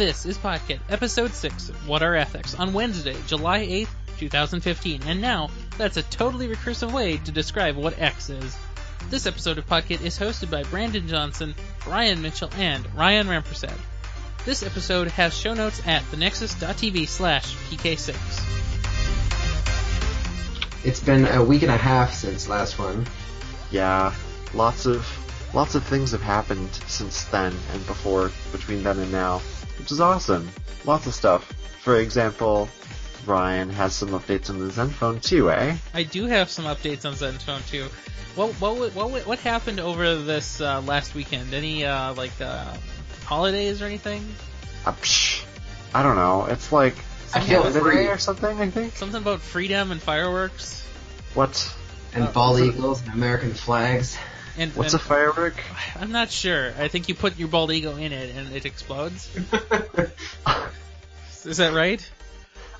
This is PodKit, Episode 6, What Are Ethics, on Wednesday, July 8th, 2015. And now, that's a totally recursive way to describe what X is. This episode of PodKit is hosted by Brandon Johnson, Brian Mitchell, and Ryan Rampersad. This episode has show notes at thenexus.tv slash pk6. It's been a week and a half since last one. Yeah, lots of lots of things have happened since then and before, between then and now, which is awesome. Lots of stuff. For example, Ryan has some updates on the Zenfone 2, eh? I do have some updates on Zenfone 2. What what what what happened over this uh, last weekend? Any uh, like uh, holidays or anything? Uh, psh, I don't know. It's like I feel Canada free. Day or something. I think. Something about freedom and fireworks. What? And Uh, bald eagles and American flags. And, What's a firework? I'm not sure. I think you put your bald eagle in it and it explodes. Is that right?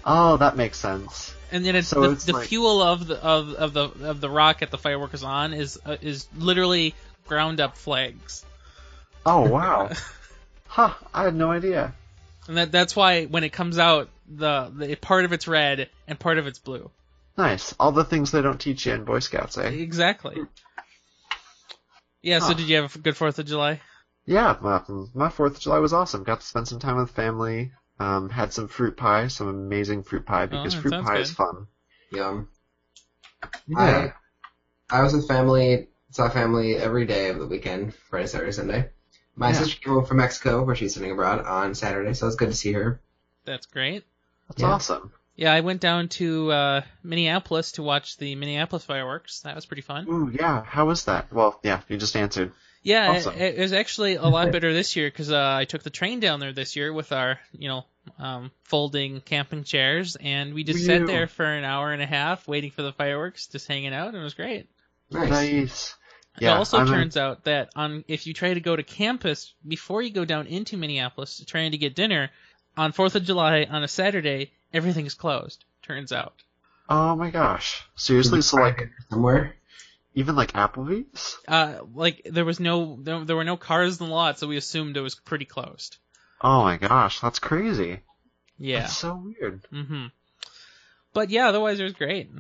Oh, that makes sense. And then it's So the, it's the like- fuel of the of, of the of the rocket the firework is on is uh, is literally ground up flags. Oh wow. huh? I had no idea. And that that's why when it comes out the, the part of it's red and part of it's blue. Nice. All the things they don't teach you in Boy Scouts, eh? Exactly. Yeah, so did you have a good 4th of July? Yeah, my, my Fourth of July was awesome. Got to spend some time with family. Um, had some fruit pie, some amazing fruit pie because Oh, fruit pie good. is fun. Yum. Yeah. I I was with family, saw family every day of the weekend, Friday, Saturday, Sunday. My Yeah. sister came home from Mexico, where she's studying abroad, on Saturday, so it was good to see her. That's great. That's Yeah. awesome. Yeah, I went down to uh, Minneapolis to watch the Minneapolis fireworks. That was pretty fun. Ooh, yeah. How was that? Well, yeah, you just answered. Yeah, Awesome. it, it was actually a lot better this year because uh, I took the train down there this year with our, you know, um, folding camping chairs, and we just sat Whew. there for an hour and a half waiting for the fireworks, just hanging out, and it was great. Nice. Nice. Yeah. it also I'm a- turns out that on if you try to go to campus before you go down into Minneapolis trying to get dinner on Fourth of July on a Saturday, everything's closed. Turns out. Oh my gosh. Seriously? So like, somewhere. even like Applebee's? Uh, like there was no there, there were no cars in the lot, so we assumed it was pretty closed. Oh my gosh, that's crazy. Yeah. That's so weird. hmm But yeah, otherwise it was great.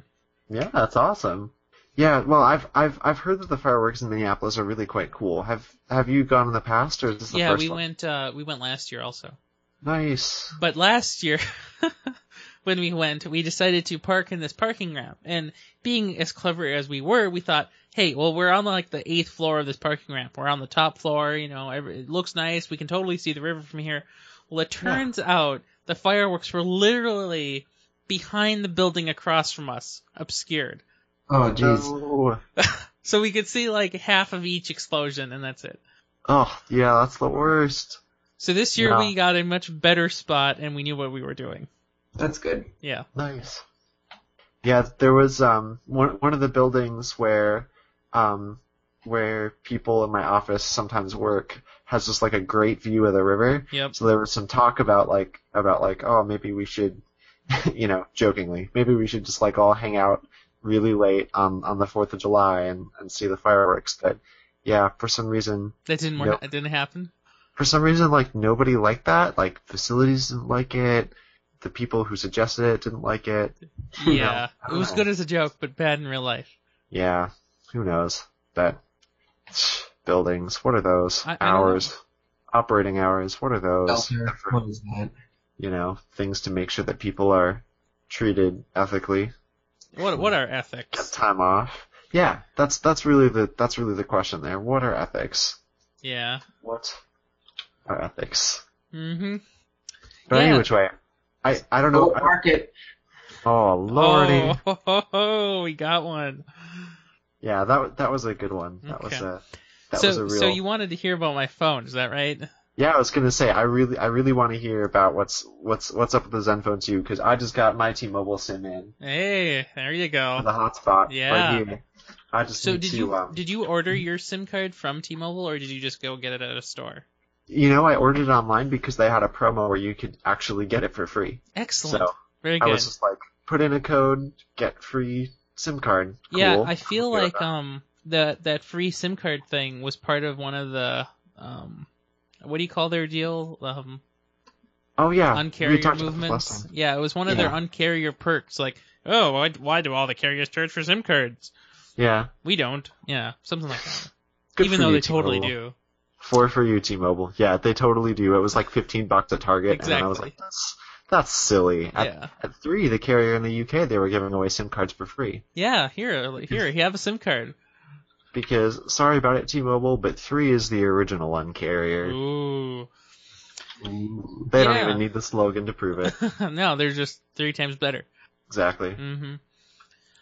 Yeah, that's awesome. Yeah, well, I've I've I've heard that the fireworks in Minneapolis are really quite cool. Have Have you gone in the past, or is this the yeah, first we one? went uh we went last year also. Nice. But last year when we went, we decided to park in this parking ramp. And being as clever as we were, we thought, hey, well we're on like the eighth floor of this parking ramp. We're on the top floor, you know, it looks nice. We can totally see the river from here. Well, it turns out the fireworks were literally behind the building across from us, obscured. Oh, jeez. So we could see like half of each explosion, and that's it. oh, yeah, that's the worst. So this year Yeah. we got a much better spot, and we knew what we were doing. That's good. Yeah. Nice. Yeah, there was um one one of the buildings where um where people in my office sometimes work has just like a great view of the river. Yep. So there was some talk about like about like oh maybe we should you know jokingly maybe we should just like all hang out really late on on the Fourth of July and and see the fireworks. But yeah, for some reason That didn't work. Yep. It didn't happen. For some reason like nobody liked that. Like facilities didn't like it. The people who suggested it didn't like it. Yeah. I It was don't good as a joke, but bad in real life. Yeah, who knows? But buildings, what are those? I- I hours, operating hours, what are those? Shelter. What is that? You know, things to make sure that people are treated ethically. What what are Get ethics? time off. Yeah, that's that's really the that's really the question there. What are ethics? Yeah. What are ethics? Mm-hmm. But Yeah. any which way, I I don't Go know. market. Oh lordy, Oh, ho, ho, ho, we got one. yeah, that that was a good one. That was a that so was a real. so you wanted to hear about my phone, is that right? Yeah, I was gonna say I really I really want to hear about what's what's what's up with the Zenfone 2 because I just got my T-Mobile SIM in Hey, there you go. the hotspot Yeah. right here. I just So need did to you um, did you order your SIM card from T-Mobile or did you just go get it at a store? You know I ordered it online because they had a promo where you could actually get it for free. Excellent. So Very I was just like, put in a code, get free SIM card. Yeah, I feel Yeah. like um that that free SIM card thing was part of one of the um what do you call their deal? Um Oh yeah, uncarrier talked about this last movements. Yeah, it was one of their uncarrier perks. Like, oh, why, why do all the carriers charge for SIM cards? Yeah, We don't. Yeah, something like that. good Even though they totally do. Four for you, T-Mobile. Yeah, they totally do. It was like 15 bucks at Target, and I was like, that's that's silly. At, Yeah. at three, the carrier in the UK, they were giving away SIM cards for free. Yeah, here, here, you have a SIM card. Because sorry about it, T-Mobile, but three is the original uncarrier. Ooh. Ooh. They don't even need the slogan to prove it. no, they're just three times better. exactly. hmm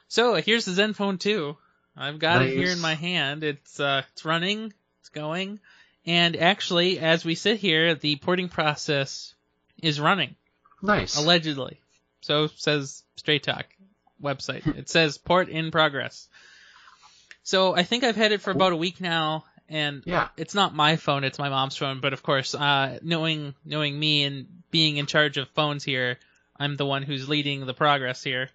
So here's the Zenfone 2. I've got it here in my hand. It's uh, it's running, it's going, and actually, as we sit here, the porting process is running Nice. allegedly. So says Straight Talk website. It says port in progress. So I think I've had it for about a week now, and yeah. it's not my phone, it's my mom's phone, but of course, uh, knowing, knowing me and being in charge of phones here, I'm the one who's leading the progress here.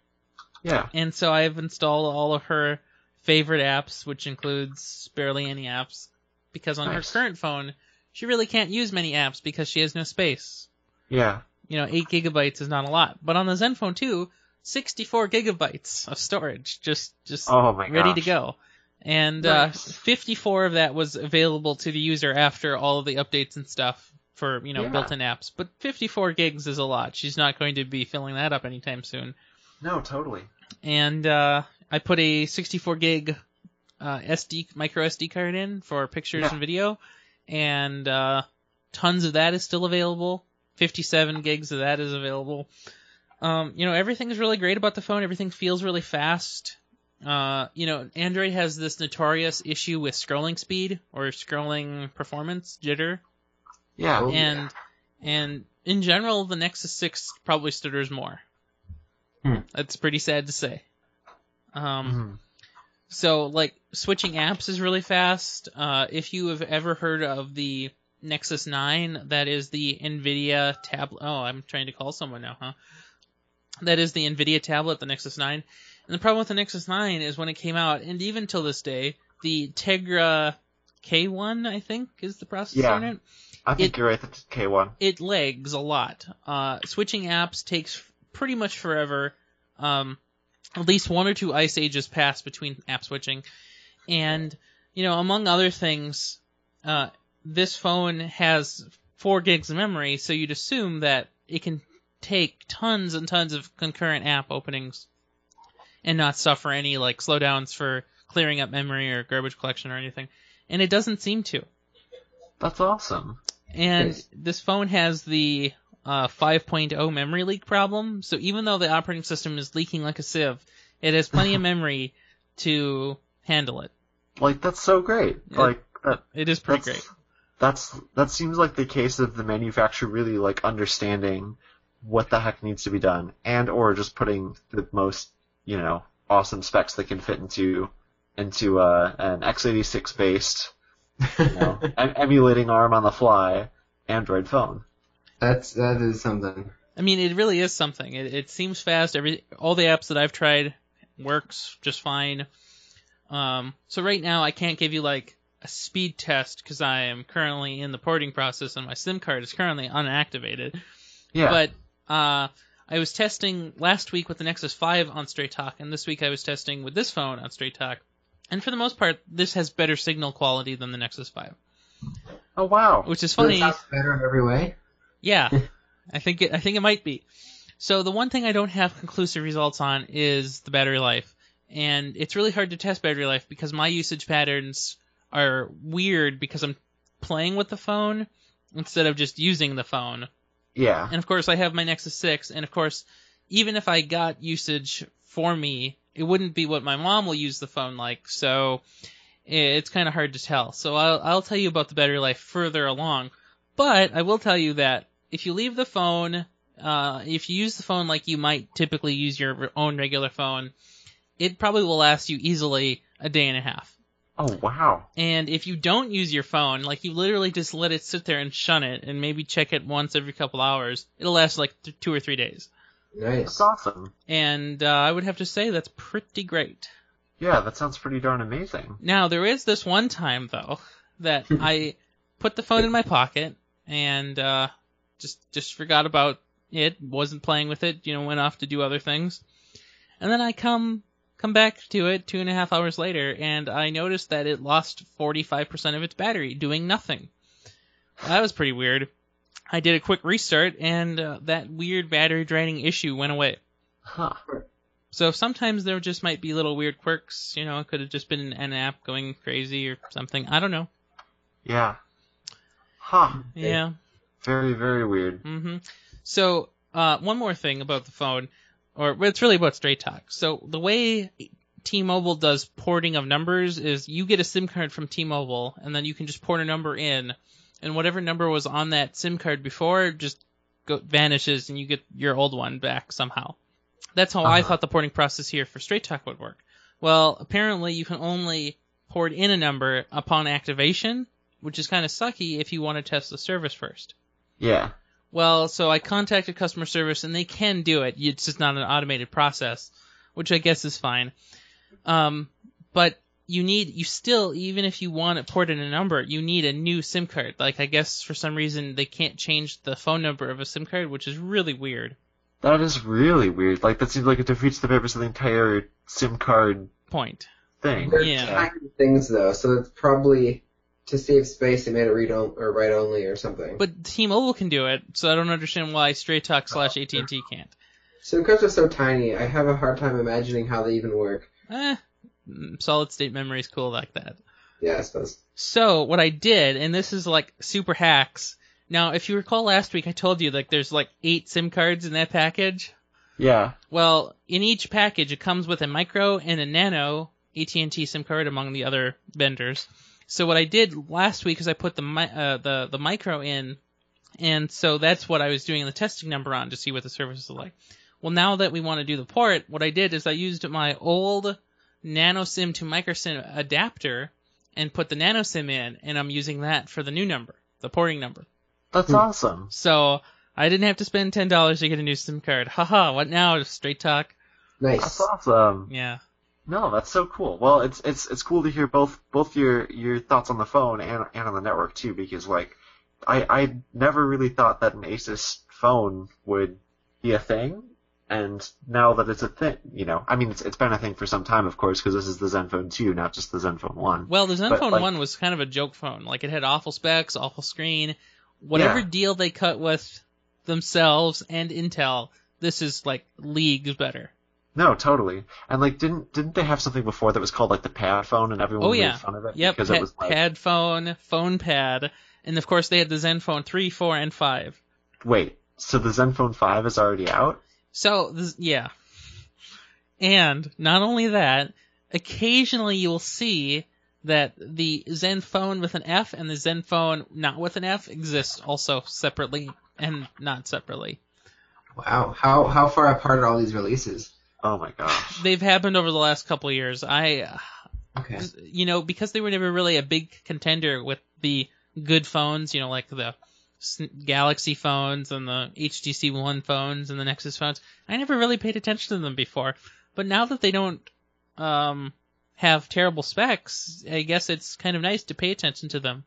Yeah. And so I've installed all of her favorite apps, which includes barely any apps, because on Nice. her current phone, she really can't use many apps because she has no space. Yeah. You know, 8 gigabytes is not a lot. But on the Zenfone 2, 64 gigabytes of storage, just, just Oh ready gosh. to go. And uh, Nice. 54 of that was available to the user after all of the updates and stuff for, you know, Yeah. built-in apps. But 54 gigs is a lot. She's not going to be filling that up anytime soon. No, totally. And uh, I put a 64 gig uh, SD micro SD card in for pictures Yeah. and video, and uh, tons of that is still available. 57 gigs of that is available. Um, you know, everything is really great about the phone. Everything feels really fast. Uh, you know, Android has this notorious issue with scrolling speed or scrolling performance jitter, Yeah. Oh, and and in general, the Nexus 6 probably stutters more. Hmm. That's pretty sad to say. Um, Mhm. So like switching apps is really fast. Uh, if you have ever heard of the Nexus 9, that is the NVIDIA tablet. Oh, I'm trying to call someone now, huh? That is the NVIDIA tablet, the Nexus 9. And the problem with the Nexus 9 is when it came out, and even till this day, the Tegra K1, I think, is the processor Yeah. in it I think it- you're right. That's K1. it lags a lot. Uh, switching apps takes pretty much forever. Um, at least one or two ice ages pass between app switching, and you know, among other things, uh, this phone has four gigs of memory, so you'd assume that it can take tons and tons of concurrent app openings and not suffer any like slowdowns for clearing up memory or garbage collection or anything. And it doesn't seem to. That's awesome. And Yes. this phone has the uh, 5.0 memory leak problem. So even though the operating system is leaking like a sieve, it has plenty of memory to handle it. Like that's so great. Yeah. Like that. It is pretty that's, great. That's that seems like the case of the manufacturer really like understanding what the heck needs to be done, and or just putting the most you know awesome specs that can fit into into uh, an x86 based you know, em- emulating ARM on the fly Android phone. That's that is something. I mean, it really is something. It, it seems fast. Every all the apps that I've tried works just fine. Um, so right now I can't give you like a speed test because I am currently in the porting process and my SIM card is currently unactivated. Yeah. But uh, I was testing last week with the Nexus 5 on Straight Talk, and this week I was testing with this phone on Straight Talk. And for the most part, this has better signal quality than the Nexus 5, oh wow. which is So funny. sounds better in every way. Yeah, I think it, I think it might be. So the one thing I don't have conclusive results on is the battery life, and it's really hard to test battery life because my usage patterns are weird because I'm playing with the phone instead of just using the phone. Yeah. And of course, I have my Nexus 6, and of course, even if I got usage for me, it wouldn't be what my mom will use the phone like, so it's kind of hard to tell. So I'll, I'll tell you about the battery life further along, but I will tell you that if you leave the phone, uh, if you use the phone like you might typically use your own regular phone, it probably will last you easily a day and a half. Oh wow. And if you don't use your phone, like you literally just let it sit there and shun it and maybe check it once every couple hours, it'll last like th- two or three days. Nice. That's awesome. And uh, I would have to say that's pretty great. Yeah, that sounds pretty darn amazing. Now, there is this one time, though, that I put the phone in my pocket and uh, just just forgot about it, wasn't playing with it, you know, went off to do other things. And then I come come back to it two and a half hours later, and I noticed that it lost 45% of its battery doing nothing. That was pretty weird. I did a quick restart, and uh, that weird battery draining issue went away. Huh. So sometimes there just might be little weird quirks. You know, it could have just been an app going crazy or something. I don't know. Yeah. Huh. Yeah. Very, very weird. hmm So uh, one more thing about the phone, or it's really about Straight Talk. So the way T-Mobile does porting of numbers is you get a SIM card from T-Mobile, and then you can just port a number in, and whatever number was on that SIM card before just go, vanishes, and you get your old one back somehow. That's how I Uh-huh. thought the porting process here for Straight Talk would work. Well, apparently you can only port in a number upon activation, which is kind of sucky if you want to test the service first. Yeah. Well, so I contacted customer service and they can do it. It's just not an automated process, which I guess is fine. Um, but you need, you still, even if you want to port in a number, you need a new SIM card. Like, I guess for some reason they can't change the phone number of a SIM card, which is really weird. That is really weird. Like that seems like it defeats the purpose of the entire SIM card Point. thing. They're Yeah. tiny things though, so it's probably to save space they made it read on, or write only or something. But T-Mobile can do it, so I don't understand why Straight Talk slash AT&T can't. SIM cards are so tiny, I have a hard time imagining how they even work. Eh, solid state memory is cool like that. Yeah, I suppose. So what I did, and this is like super hacks. Now, if you recall last week, I told you like there's like eight SIM cards in that package. Yeah. Well, in each package, it comes with a micro and a nano AT&T SIM card among the other vendors. So what I did last week is I put the uh, the the micro in, and so that's what I was doing the testing number on to see what the service is like. Well, now that we want to do the port, what I did is I used my old nano SIM to micro SIM adapter and put the nano SIM in, and I'm using that for the new number, the porting number. That's Hmm. awesome. So I didn't have to spend ten dollars to get a new SIM card. Haha, what now? Straight talk. Nice. That's awesome. Yeah. No, that's so cool. Well, it's it's it's cool to hear both both your your thoughts on the phone and and on the network too, because like I I never really thought that an Asus phone would be a thing, and now that it's a thing, you know, I mean it's it's been a thing for some time, of course, because this is the Zenfone 2, not just the Zenfone 1. Well, the Zenfone like- 1 was kind of a joke phone. Like, it had awful specs, awful screen. Whatever Yeah. deal they cut with themselves and Intel, this is, like, leagues better. No, totally. And like, didn't didn't they have something before that was called like the Pad phone, and everyone Oh, made yeah. fun of it Yep, because pa- it was like, pad phone, phone pad, and of course they had the Zenfone 3, 4, and 5. wait, so the Zenfone 5 is already out? So, this, yeah. And, not only that, occasionally you will see that the Zenfone with an F and the Zenfone not with an F exist also separately and not separately. Wow. How how far apart are all these releases? Oh my gosh. They've happened over the last couple of years. I, Okay. you know, because they were never really a big contender with the good phones, you know, like the Galaxy phones and the HTC One phones and the Nexus phones. I never really paid attention to them before, but now that they don't um, have terrible specs, I guess it's kind of nice to pay attention to them.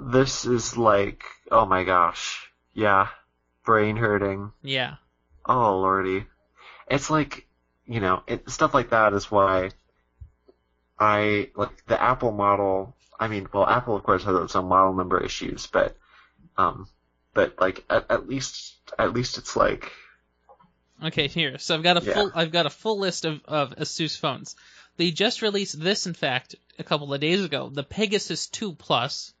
This is like, oh my gosh. Yeah. Brain hurting. Yeah, Oh lordy. It's like, you know, it, stuff like that is why I, like, the Apple model, I mean, well, Apple of course has its own model number issues, but, um, but like, at, at least, at least it's like, Okay, here. So I've got a Yeah. full I've got a full list of, of Asus phones. They just released this, in fact, a couple of days ago. The Pegasus 2 Plus,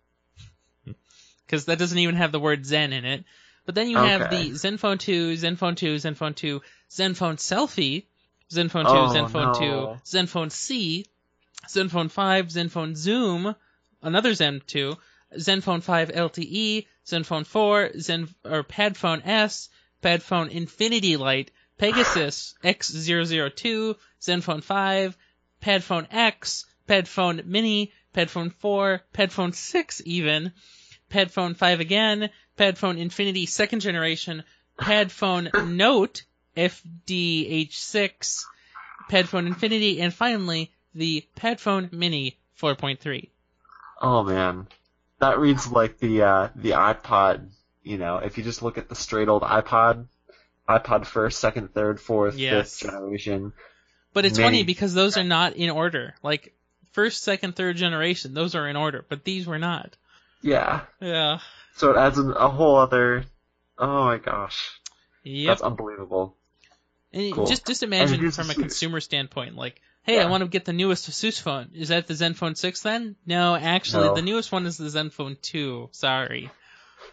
because that doesn't even have the word Zen in it. But then you have Okay. the Zenfone 2, Zenfone 2, Zenfone 2, Zenfone Selfie, Zenfone 2, Oh, Zenfone no. 2, Zenfone C, Zenfone 5, Zenfone Zoom, another Zen 2, Zenfone 5 LTE, Zenfone 4, Zen or Padphone S, Padphone Infinity Lite, Pegasus X002, Zenfone 5, Padphone X, Padphone Mini, Padphone 4, Padphone 6 even, Padphone 5 again, Padphone Infinity second generation, Padphone Note FDH6, Padphone Infinity, and finally the Padphone Mini 4.3. oh man. That reads like the, uh, the iPod You know, if you just look at the straight old iPod, iPod first, second, third, fourth, Yes. fifth generation. But it's Many- funny because those are not in order. Like first, second, third generation, those are in order, but these were not. Yeah. Yeah. So it adds an, a whole other. Oh my gosh, Yep. that's unbelievable. And Cool. just just imagine from a consumer standpoint, like, hey, I want to get the newest Asus phone. Is that the Zenfone 6 then? No, actually, No. the newest one is the Zenfone 2. Sorry.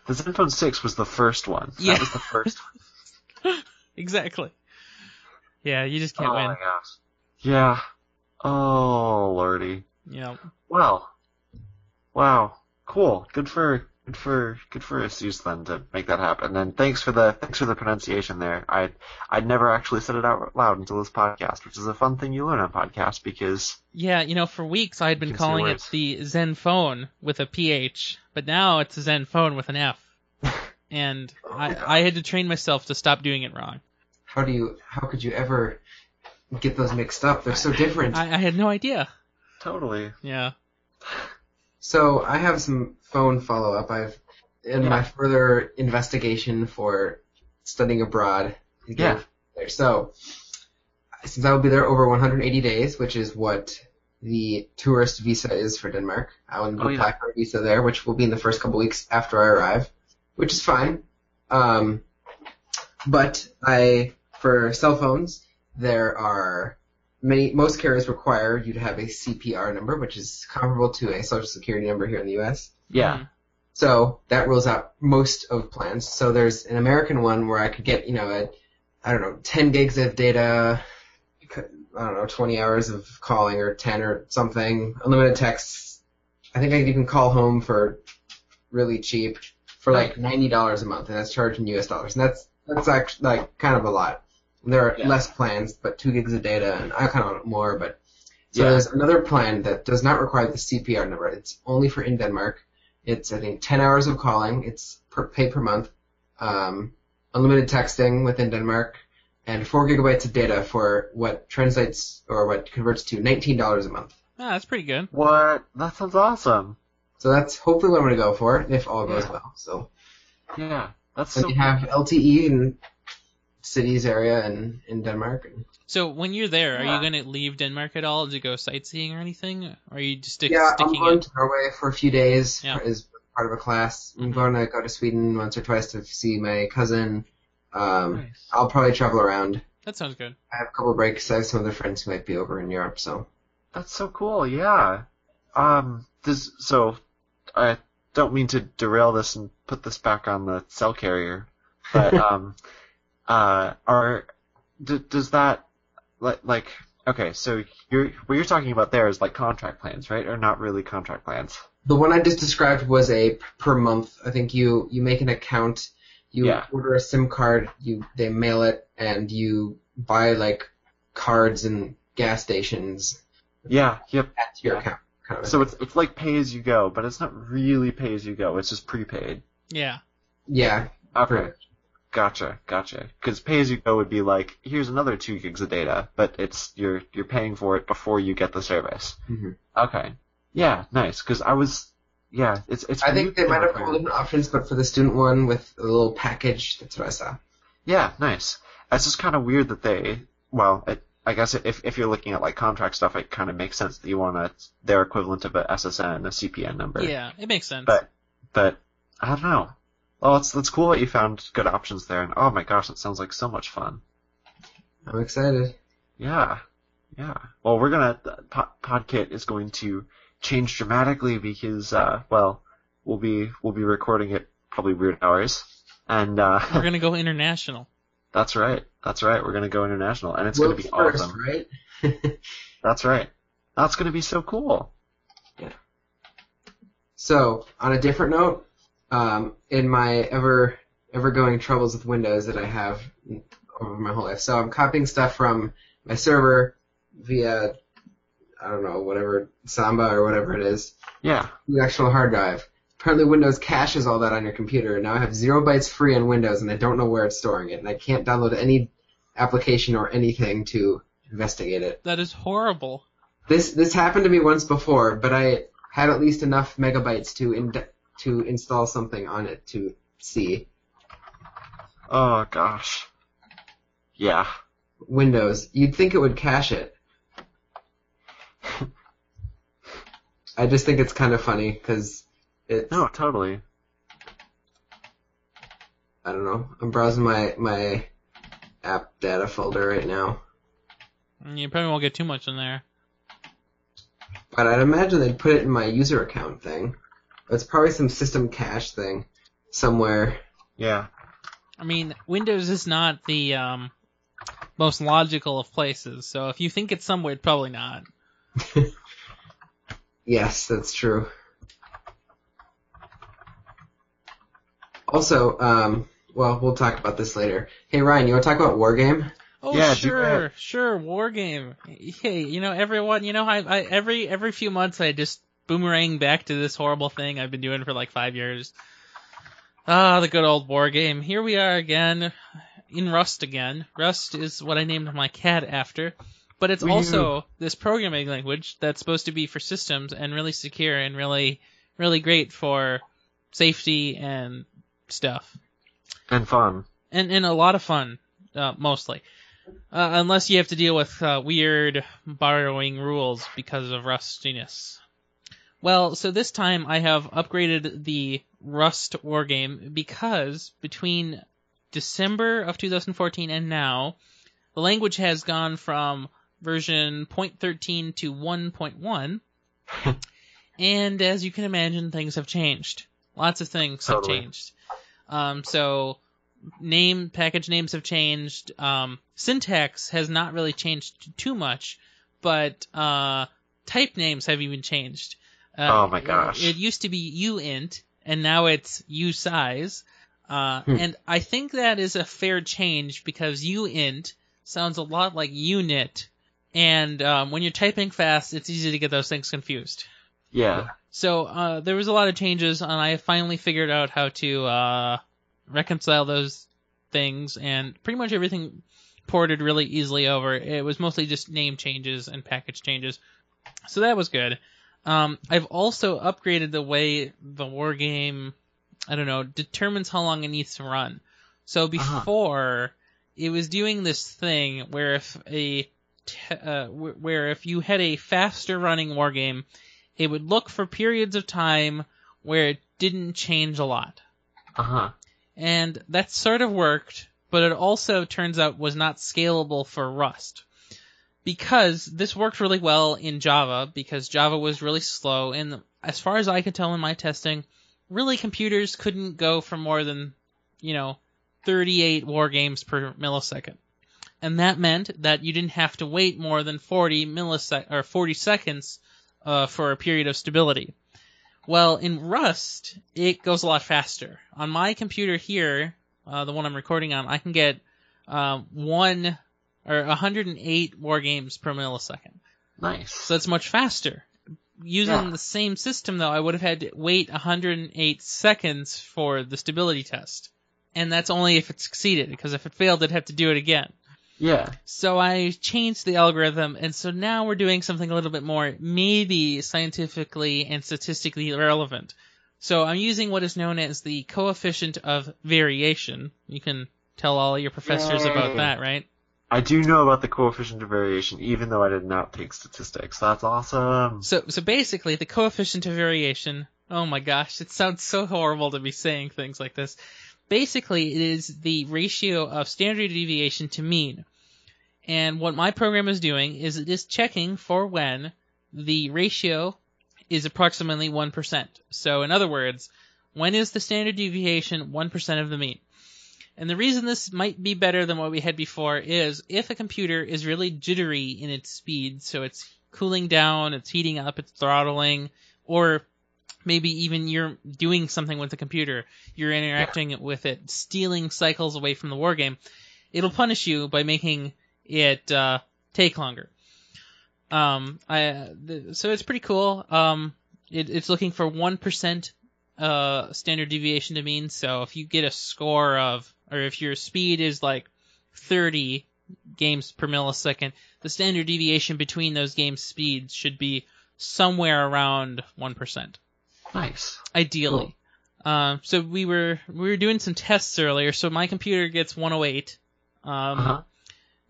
The Zenfone 6 was the first one. Yeah. That was the first one. Exactly. Yeah, you just can't oh win. my gosh. Yeah. Oh lordy. Yeah. Wow. Wow. Cool. Good for good for good for Asus then to make that happen. And thanks for the thanks for the pronunciation there. I I'd never actually said it out loud until this podcast, which is a fun thing you learn on podcasts because Yeah, you know, for weeks I had been calling it the Zenfone with a PH, but now it's a Zenfone with an F. And oh I, I had to train myself to stop doing it wrong. How do you? How could you ever get those mixed up? They're so different. I, I had no idea. totally. Yeah. So I have some phone follow up. I've in Yeah. my further investigation for studying abroad. Yeah. There. So since I will be there over 180 days, which is what the tourist visa is for Denmark, I will Oh, yeah. apply for a visa there, which will be in the first couple weeks after I arrive, which is fine. Um, but I for cell phones there are many most carriers require you to have a CPR number, which is comparable to a social security number here in the U.S. Yeah. Mm. So that rules out most of plans. So there's an American one where I could get, you know, a, I don't know, 10 gigs of data, I don't know, 20 hours of calling or 10 or something, unlimited texts. I think I could even call home for really cheap for like $90 a month and that's charged in US dollars. And that's, that's actually like kind of a lot. There are Yeah. less plans, but two gigs of data and I kind of want more, but so Yeah. there's another plan that does not require the CPR number. It's only for in Denmark. It's I think 10 hours of calling. It's per, paid per month. Um, unlimited texting within Denmark, and four gigabytes of data for what translates or what converts to $19 a month. Ah, that's pretty good. What? That sounds awesome. So that's hopefully what I'm gonna go for if all goes Yeah. well. So Yeah. That's and so you have LTE in cities area and in Denmark. So when you're there, are you going to leave Denmark at all to go sightseeing or anything? Or are you just stick, yeah, I'm sticking going in? to Norway for a few days Yeah. as part of a class. I'm Mhm. going to go to Sweden once or twice to see my cousin. Um, Nice. I'll probably travel around. That sounds good. I have a couple breaks. I have some other friends who might be over in Europe, so That's so cool. Yeah. Um. This. So, I don't mean to derail this and put this back on the cell carrier, but um, uh, are d- does that like like okay? So you're what you're talking about there is like contract plans, right? Or not really contract plans? the one I just described was a per month. I think you you make an account, you Yeah. order a SIM card, you they mail it, and you buy like cards and gas stations Yeah. Yep. at your Yeah. account. Kind of So it's it's like pay as you go, but it's not really pay as you go. It's just prepaid. Yeah. yeah, Okay. Correct. Gotcha, gotcha. Because pay as you go would be like, here's another two gigs of data, but it's you're you're paying for it before you get the service. Mhm. Okay. Yeah, nice. Because I was, yeah, it's it's. I think they might have a require- couple different options, but for the student one with a little package, that's what I saw. Yeah, nice. It's just kind of weird that they. Well, it, I guess if if you're looking at like contract stuff, it kind of makes sense that you want a their equivalent of a SSN, a CPN number. Yeah, it makes sense. But but I don't know. Oh, it's it's cool that you found good options there, and oh my gosh, it sounds like so much fun. I'm excited. Yeah, yeah. Well, we're gonna Pod, Podkit is going to change dramatically because uh, well, we'll be we'll be recording it probably weird hours, and uh, We're going to go international. that's right, that's right. We're gonna go international, and it's World's gonna be first, awesome. right? That's right. That's gonna be so cool. Yeah. So, on a different note, um, in my ever ever going troubles with Windows that I have over my whole life, so I'm copying stuff from my server via I don't know whatever Samba or whatever it is, Yeah. the actual hard drive. Apparently, Windows caches all that on your computer, and now I have zero bytes free on Windows, and I don't know where it's storing it, and I can't download any application or anything to investigate it. That is horrible. This this happened to me once before, but I had at least enough megabytes to in, to install something on it to see. Oh gosh. Yeah. Windows. You'd think it would cache it. I just think it's kind of funny because it's. No, totally. I don't know. I'm browsing my my app data folder right now, mm, You probably won't get too much in there. but I'd imagine they'd put it in my user account thing. It's probably some system cache thing somewhere. Yeah. I mean, Windows is not the um, most logical of places, so if you think it's somewhere, it's probably not. Yes, that's true. Also, um, well, we'll talk about this later. Hey Ryan, you want to talk about Wargame? Oh Yeah, sure, sure, war game. Hey, you know everyone, you know I, I every every few months I just boomerang back to this horrible thing I've been doing for like five years. Ah, the good old war game. Here we are again in Rust again. Rust is what I named my cat after, but it's also this programming language that's supposed to be for systems and really secure and really really great for safety and stuff And fun. and and a lot of fun, uh, mostly. Uh, unless you have to deal with uh, weird borrowing rules because of rustiness. Well, so this time I have upgraded the Rust wargame because between December of 2014 and now, the language has gone from version 0.13 to 1.1, and as you can imagine, things have changed. Lots of things have changed. Um, so name package names have changed. Um, syntax has not really changed too much, but uh, type names have even changed. Uh, Oh my gosh. It, it used to be uint, and now it's usize. Uh, Hmm. And I think that is a fair change because uint sounds a lot like unit, and um, when you're typing fast, it's easy to get those things confused. Yeah. So uh, there was a lot of changes, and I finally figured out how to uh, reconcile those things, and pretty much everything ported really easily over. It was mostly just name changes and package changes, so that was good. Um, I've also upgraded the way the war game, I don't know, determines how long it needs to run. So before, it was doing this thing where if a t- uh, wh- where if you had a faster running war game, it would look for periods of time where it didn't change a lot. Uh huh. And that sort of worked, but it also turns out was not scalable for Rust. Because this worked really well in Java, because Java was really slow, and as far as I could tell in my testing, really computers couldn't go for more than, you know, 38 war games per millisecond. And that meant that you didn't have to wait more than 40 millisec- or 40 seconds uh, for a period of stability. Well, in Rust, it goes a lot faster. On my computer here, uh, the one I'm recording on, I can get um, one or 108 war games per millisecond. Nice. So it's much faster. Using Yeah. the same system, though, I would have had to wait 108 seconds for the stability test. And that's only if it succeeded, because if it failed, I'd have to do it again. Yeah. So I changed the algorithm, and so now we're doing something a little bit more maybe scientifically and statistically relevant. So I'm using what is known as the coefficient of variation. You can tell all your professors about that, right? I do know about the coefficient of variation, even though I did not take statistics. That's awesome. So so basically the coefficient of variation, oh my gosh, it sounds so horrible to be saying things like this. Basically it is the ratio of standard deviation to mean. And what my program is doing is it is checking for when the ratio is approximately 1%. So in other words, when is the standard deviation 1% of the mean? And the reason this might be better than what we had before is if a computer is really jittery in its speed, so it's cooling down, it's heating up, it's throttling, or maybe even you're doing something with the computer, you're interacting with it, stealing cycles away from the war game, it'll punish you by making it uh, take longer. Um, I th- so it's pretty cool. Um, it, it's looking for one percent uh standard deviation to mean. So if you get a score of, or if your speed is like 30 games per millisecond, the standard deviation between those game speeds should be somewhere around one percent, Nice. ideally. Um, so we were we were doing some tests earlier. So my computer gets 108. Um, Uh-huh.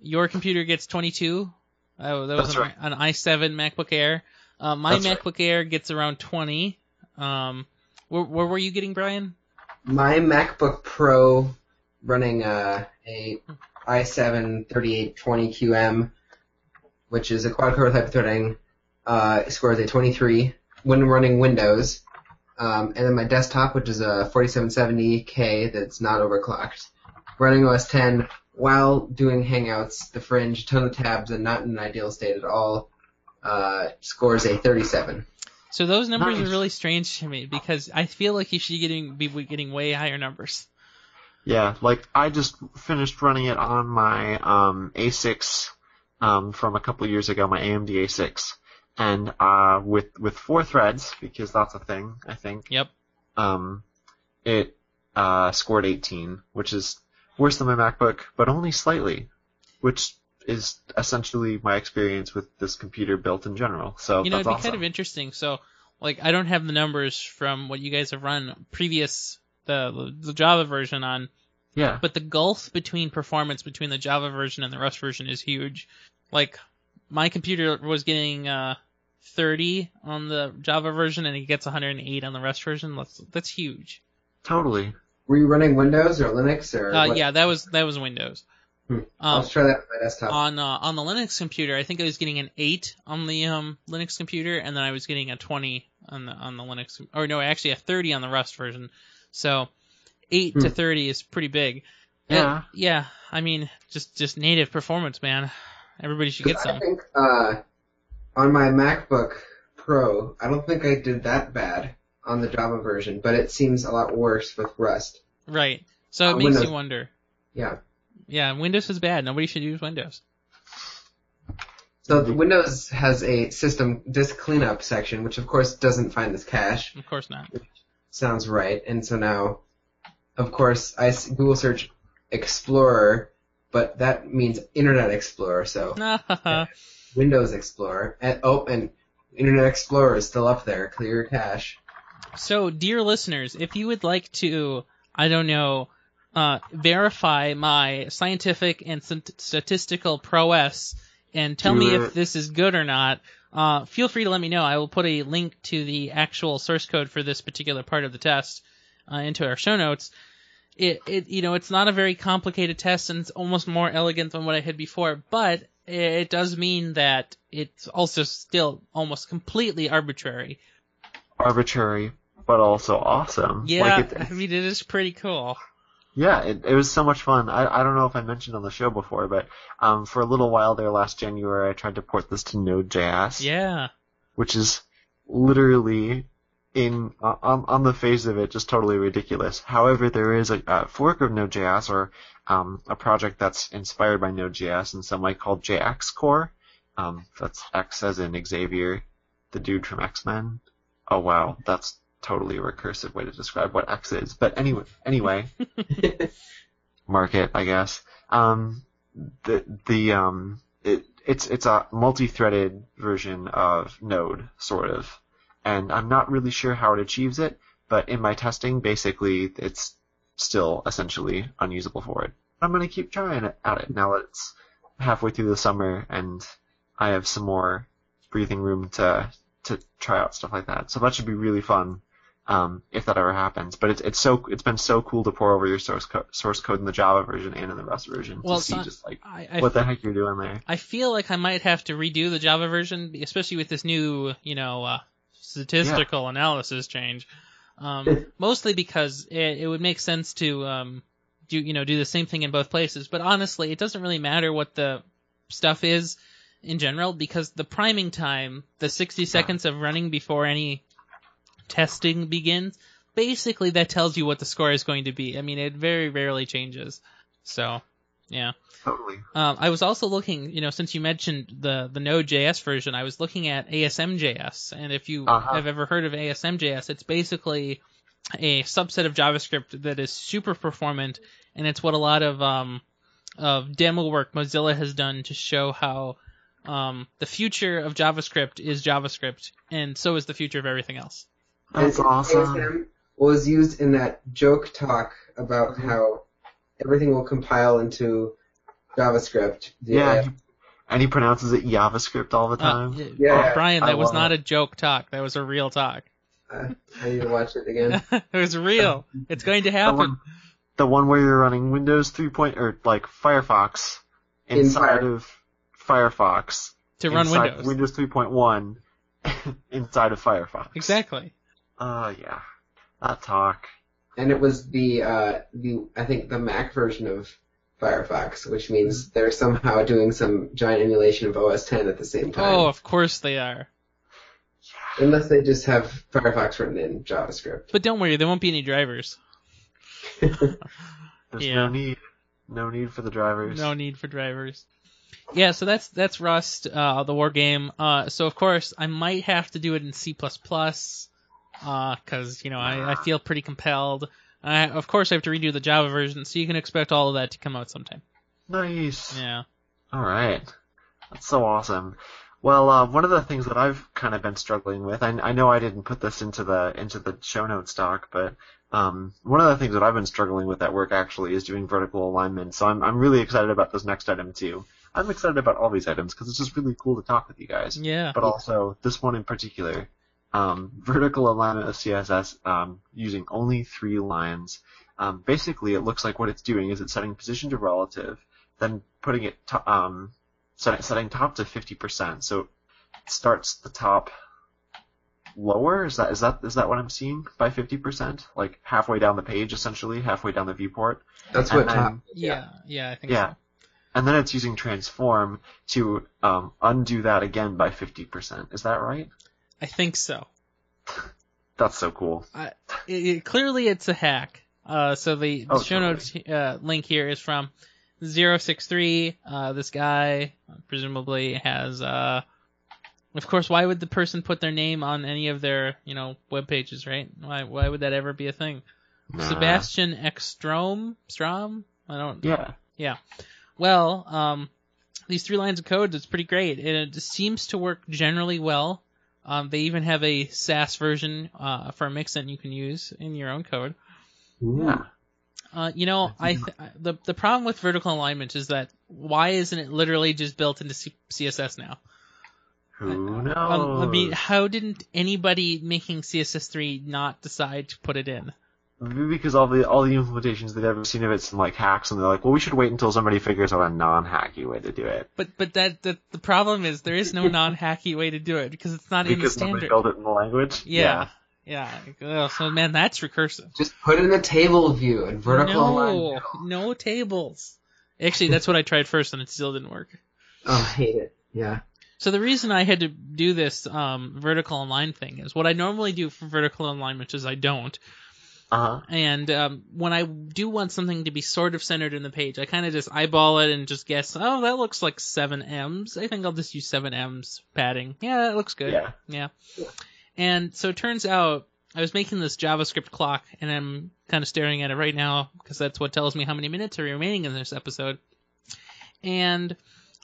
your computer gets 22. Oh, that was That's an, right. an i7 MacBook Air. Uh, my That's right. MacBook Air gets around 20. Um, where, where were you getting, Brian? My MacBook Pro running uh, a i7 3820QM, which is a quad-core with hyperthreading, uh, scores a 23 when running Windows. Um, and then my desktop, which is a 4770K that's not overclocked, running OS 10 while doing Hangouts, the Fringe, ton of tabs, and not in an ideal state at all, uh, scores a 37. So those numbers Nice. are really strange to me because I feel like you should getting be getting way higher numbers. Yeah, like I just finished running it on my um, A6 um, from a couple of years ago, my AMD A6, and uh, with with four threads because that's a thing I think. Yep. Um, it uh, scored 18, which is worse than my MacBook, but only slightly, which is essentially my experience with this computer built in general. So You know, it'd be awesome. kind of interesting. So, like, I don't have the numbers from what you guys have run previous the the Java version on, yeah. but the gulf between performance between the Java version and the Rust version is huge. Like, my computer was getting uh 30 on the Java version, and it gets 108 on the Rust version. That's that's huge. Totally. Were you running Windows or Linux or? Uh, yeah, that was that was Windows. Hmm. Um, I'll try that with my desktop. on uh, on the Linux computer, I think I was getting an eight on the um, Linux computer, and then I was getting a twenty on the on the Linux, or no, actually a thirty on the Rust version. So eight to Hmm. thirty is pretty big. Yeah. And, yeah. I mean, just just native performance, man. Everybody should get some. I think uh, on my MacBook Pro, I don't think I did that bad on the Java version, but it seems a lot worse with Rust. Right. So it Uh, makes Windows. you wonder. Yeah. Yeah, Windows is bad. Nobody should use Windows. So the Windows has a system disk cleanup section, which of course doesn't find this cache. Of course not. Sounds right. And so now, of course, I Google search Explorer, but that means Internet Explorer. So Windows Explorer. And, oh, and Internet Explorer is still up there. Clear your cache. So, dear listeners, if you would like to, I don't know, uh, verify my scientific and st- statistical prowess and tell Do me if this is good or not, uh, feel free to let me know. I will put a link to the actual source code for this particular part of the test uh, into our show notes. It, it, you know, it's not a very complicated test, and it's almost more elegant than what I had before. But it does mean that it's also still almost completely arbitrary. Arbitrary, but also awesome. Yeah, Like I mean, it is pretty cool. Yeah, it, it was so much fun. I, I don't know if I mentioned on the show before, but um, for a little while there last January, I tried to port this to Node.js, Yeah. which is literally in uh, on, on the face of it just totally ridiculous. However, there is a, a fork of Node.js or um, a project that's inspired by Node.js in some way called JX Core. Um, that's X as in Xavier, the dude from X-Men. Oh wow, that's totally a recursive way to describe what X is. But anyway, anyway, market, I guess. Um, the the um, it, it's it's a multi-threaded version of Node, sort of, and I'm not really sure how it achieves it. But in my testing, basically, it's still essentially unusable for it. I'm gonna keep trying at it now that it's halfway through the summer and I have some more breathing room to to try out stuff like that. So that should be really fun um, if that ever happens. But it's it's so it's been so cool to pour over your source co- source code in the Java version and in the Rust version Well, to see so- just like I, I, what the heck you're doing there. I feel like I might have to redo the Java version, especially with this new, you know, uh, statistical analysis change. Um, mostly because it, it would make sense to um, do, you know, do the same thing in both places. But honestly, it doesn't really matter what the stuff is in general because the priming time, the 60 seconds of running before any testing begins, basically that tells you what the score is going to be. I mean, it very rarely changes. So, yeah. Totally. Um, I was also looking, you know, since you mentioned the the Node.js version, I was looking at ASM.js, and if you Uh-huh. have ever heard of ASM.js, it's basically a subset of JavaScript that is super performant, and it's what a lot of um, of demo work Mozilla has done to show how um, the future of JavaScript is JavaScript, and so is the future of everything else. That's Is awesome. ASM was used in that joke talk about how everything will compile into JavaScript. Yeah, he- and he pronounces it JavaScript all the Uh, time. yeah, Yeah, Brian, I that was not it. a joke talk. That was a real talk. Uh, I need to watch it again. it was real. It's going to the happen. one, the one where you're running Windows 3. Point, or like Firefox In inside Fire- of Firefox To run Windows. Windows 3.1 inside of Firefox. Exactly. Uh, yeah, that talk. and it was the uh, the I think the Mac version of Firefox, which means they're somehow doing some giant emulation of OS 10 at the same time. Oh, of course they are. Unless they just have Firefox written in JavaScript. But don't worry, there won't be any drivers. There's Yeah. no need, no need for the drivers. No need for drivers. Yeah, so that's that's Rust, uh, the war game. Uh, so of course I might have to do it in C++, because you know I, I feel pretty compelled. I, of course I have to redo the Java version, so you can expect all of that to come out sometime. Nice. Yeah. All right. That's so awesome. Well, uh, one of the things that I've kind of been struggling with, I, I know I didn't put this into the into the show notes doc, but um, one of the things that I've been struggling with at work actually is doing vertical alignment. So I'm I'm really excited about this next item too. I'm excited about all these items because it's just really cool to talk with you guys. Yeah. But also this one in particular, um, vertical alignment of CSS um, using only three lines. Um, basically, it looks like what it's doing is it's setting position to relative, then putting it to, um, set, setting top to 50%. So it starts the top lower. Is that is that is that what I'm seeing by 50%? Like halfway down the page, essentially halfway down the viewport. That's And what then- top. Yeah. Yeah, I think Yeah. so. And then it's using transform to um, undo that again by 50%. Is that right? I think so. That's so cool. It, it- clearly it's a hack. Uh, so the, the Oh, show notes uh, link here is from 063. Uh, this guy presumably has. Uh, of course, why would the person put their name on any of their you know web pages, right? Why why would that ever be a thing? Nah. Sebastian Ekstrom Strom. I don't. Yeah. Yeah. Well, um, these three lines of code it's pretty great, and it seems to work generally well. Um, they even have a Sass version uh, for mixin you can use in your own code. Yeah. Uh, you know, I th- the the problem with vertical alignment is that why isn't it literally just built into C- CSS now? Who knows? Um, I mean, how didn't anybody making CSS3 not decide to put it in? Maybe because all the all the implementations they've ever seen of it's some like hacks, and they're like, well, we should wait until somebody figures out a non-hacky way to do it. But but that, that the problem is there is no non-hacky way to do it because it's not in the Because nobody standard. built it in the language. Yeah. Yeah. Oh, so man, that's recursive. Just put in a table view and vertical no, alignment. no tables. Actually, that's what I tried first, and it still didn't work. Oh, I hate it. Yeah. So the reason I had to do this um, vertical align thing is what I normally do for vertical alignment which is I don't. Uh huh. And um, when I do want something to be sort of centered in the page, I kind of just eyeball it and just guess. Oh, that looks like seven M's. I think I'll just use seven M's padding. Yeah, that looks good. Yeah. Yeah. Yeah. And so it turns out I was making this JavaScript clock, and I'm kind of staring at it right now because that's what tells me how many minutes are remaining in this episode. And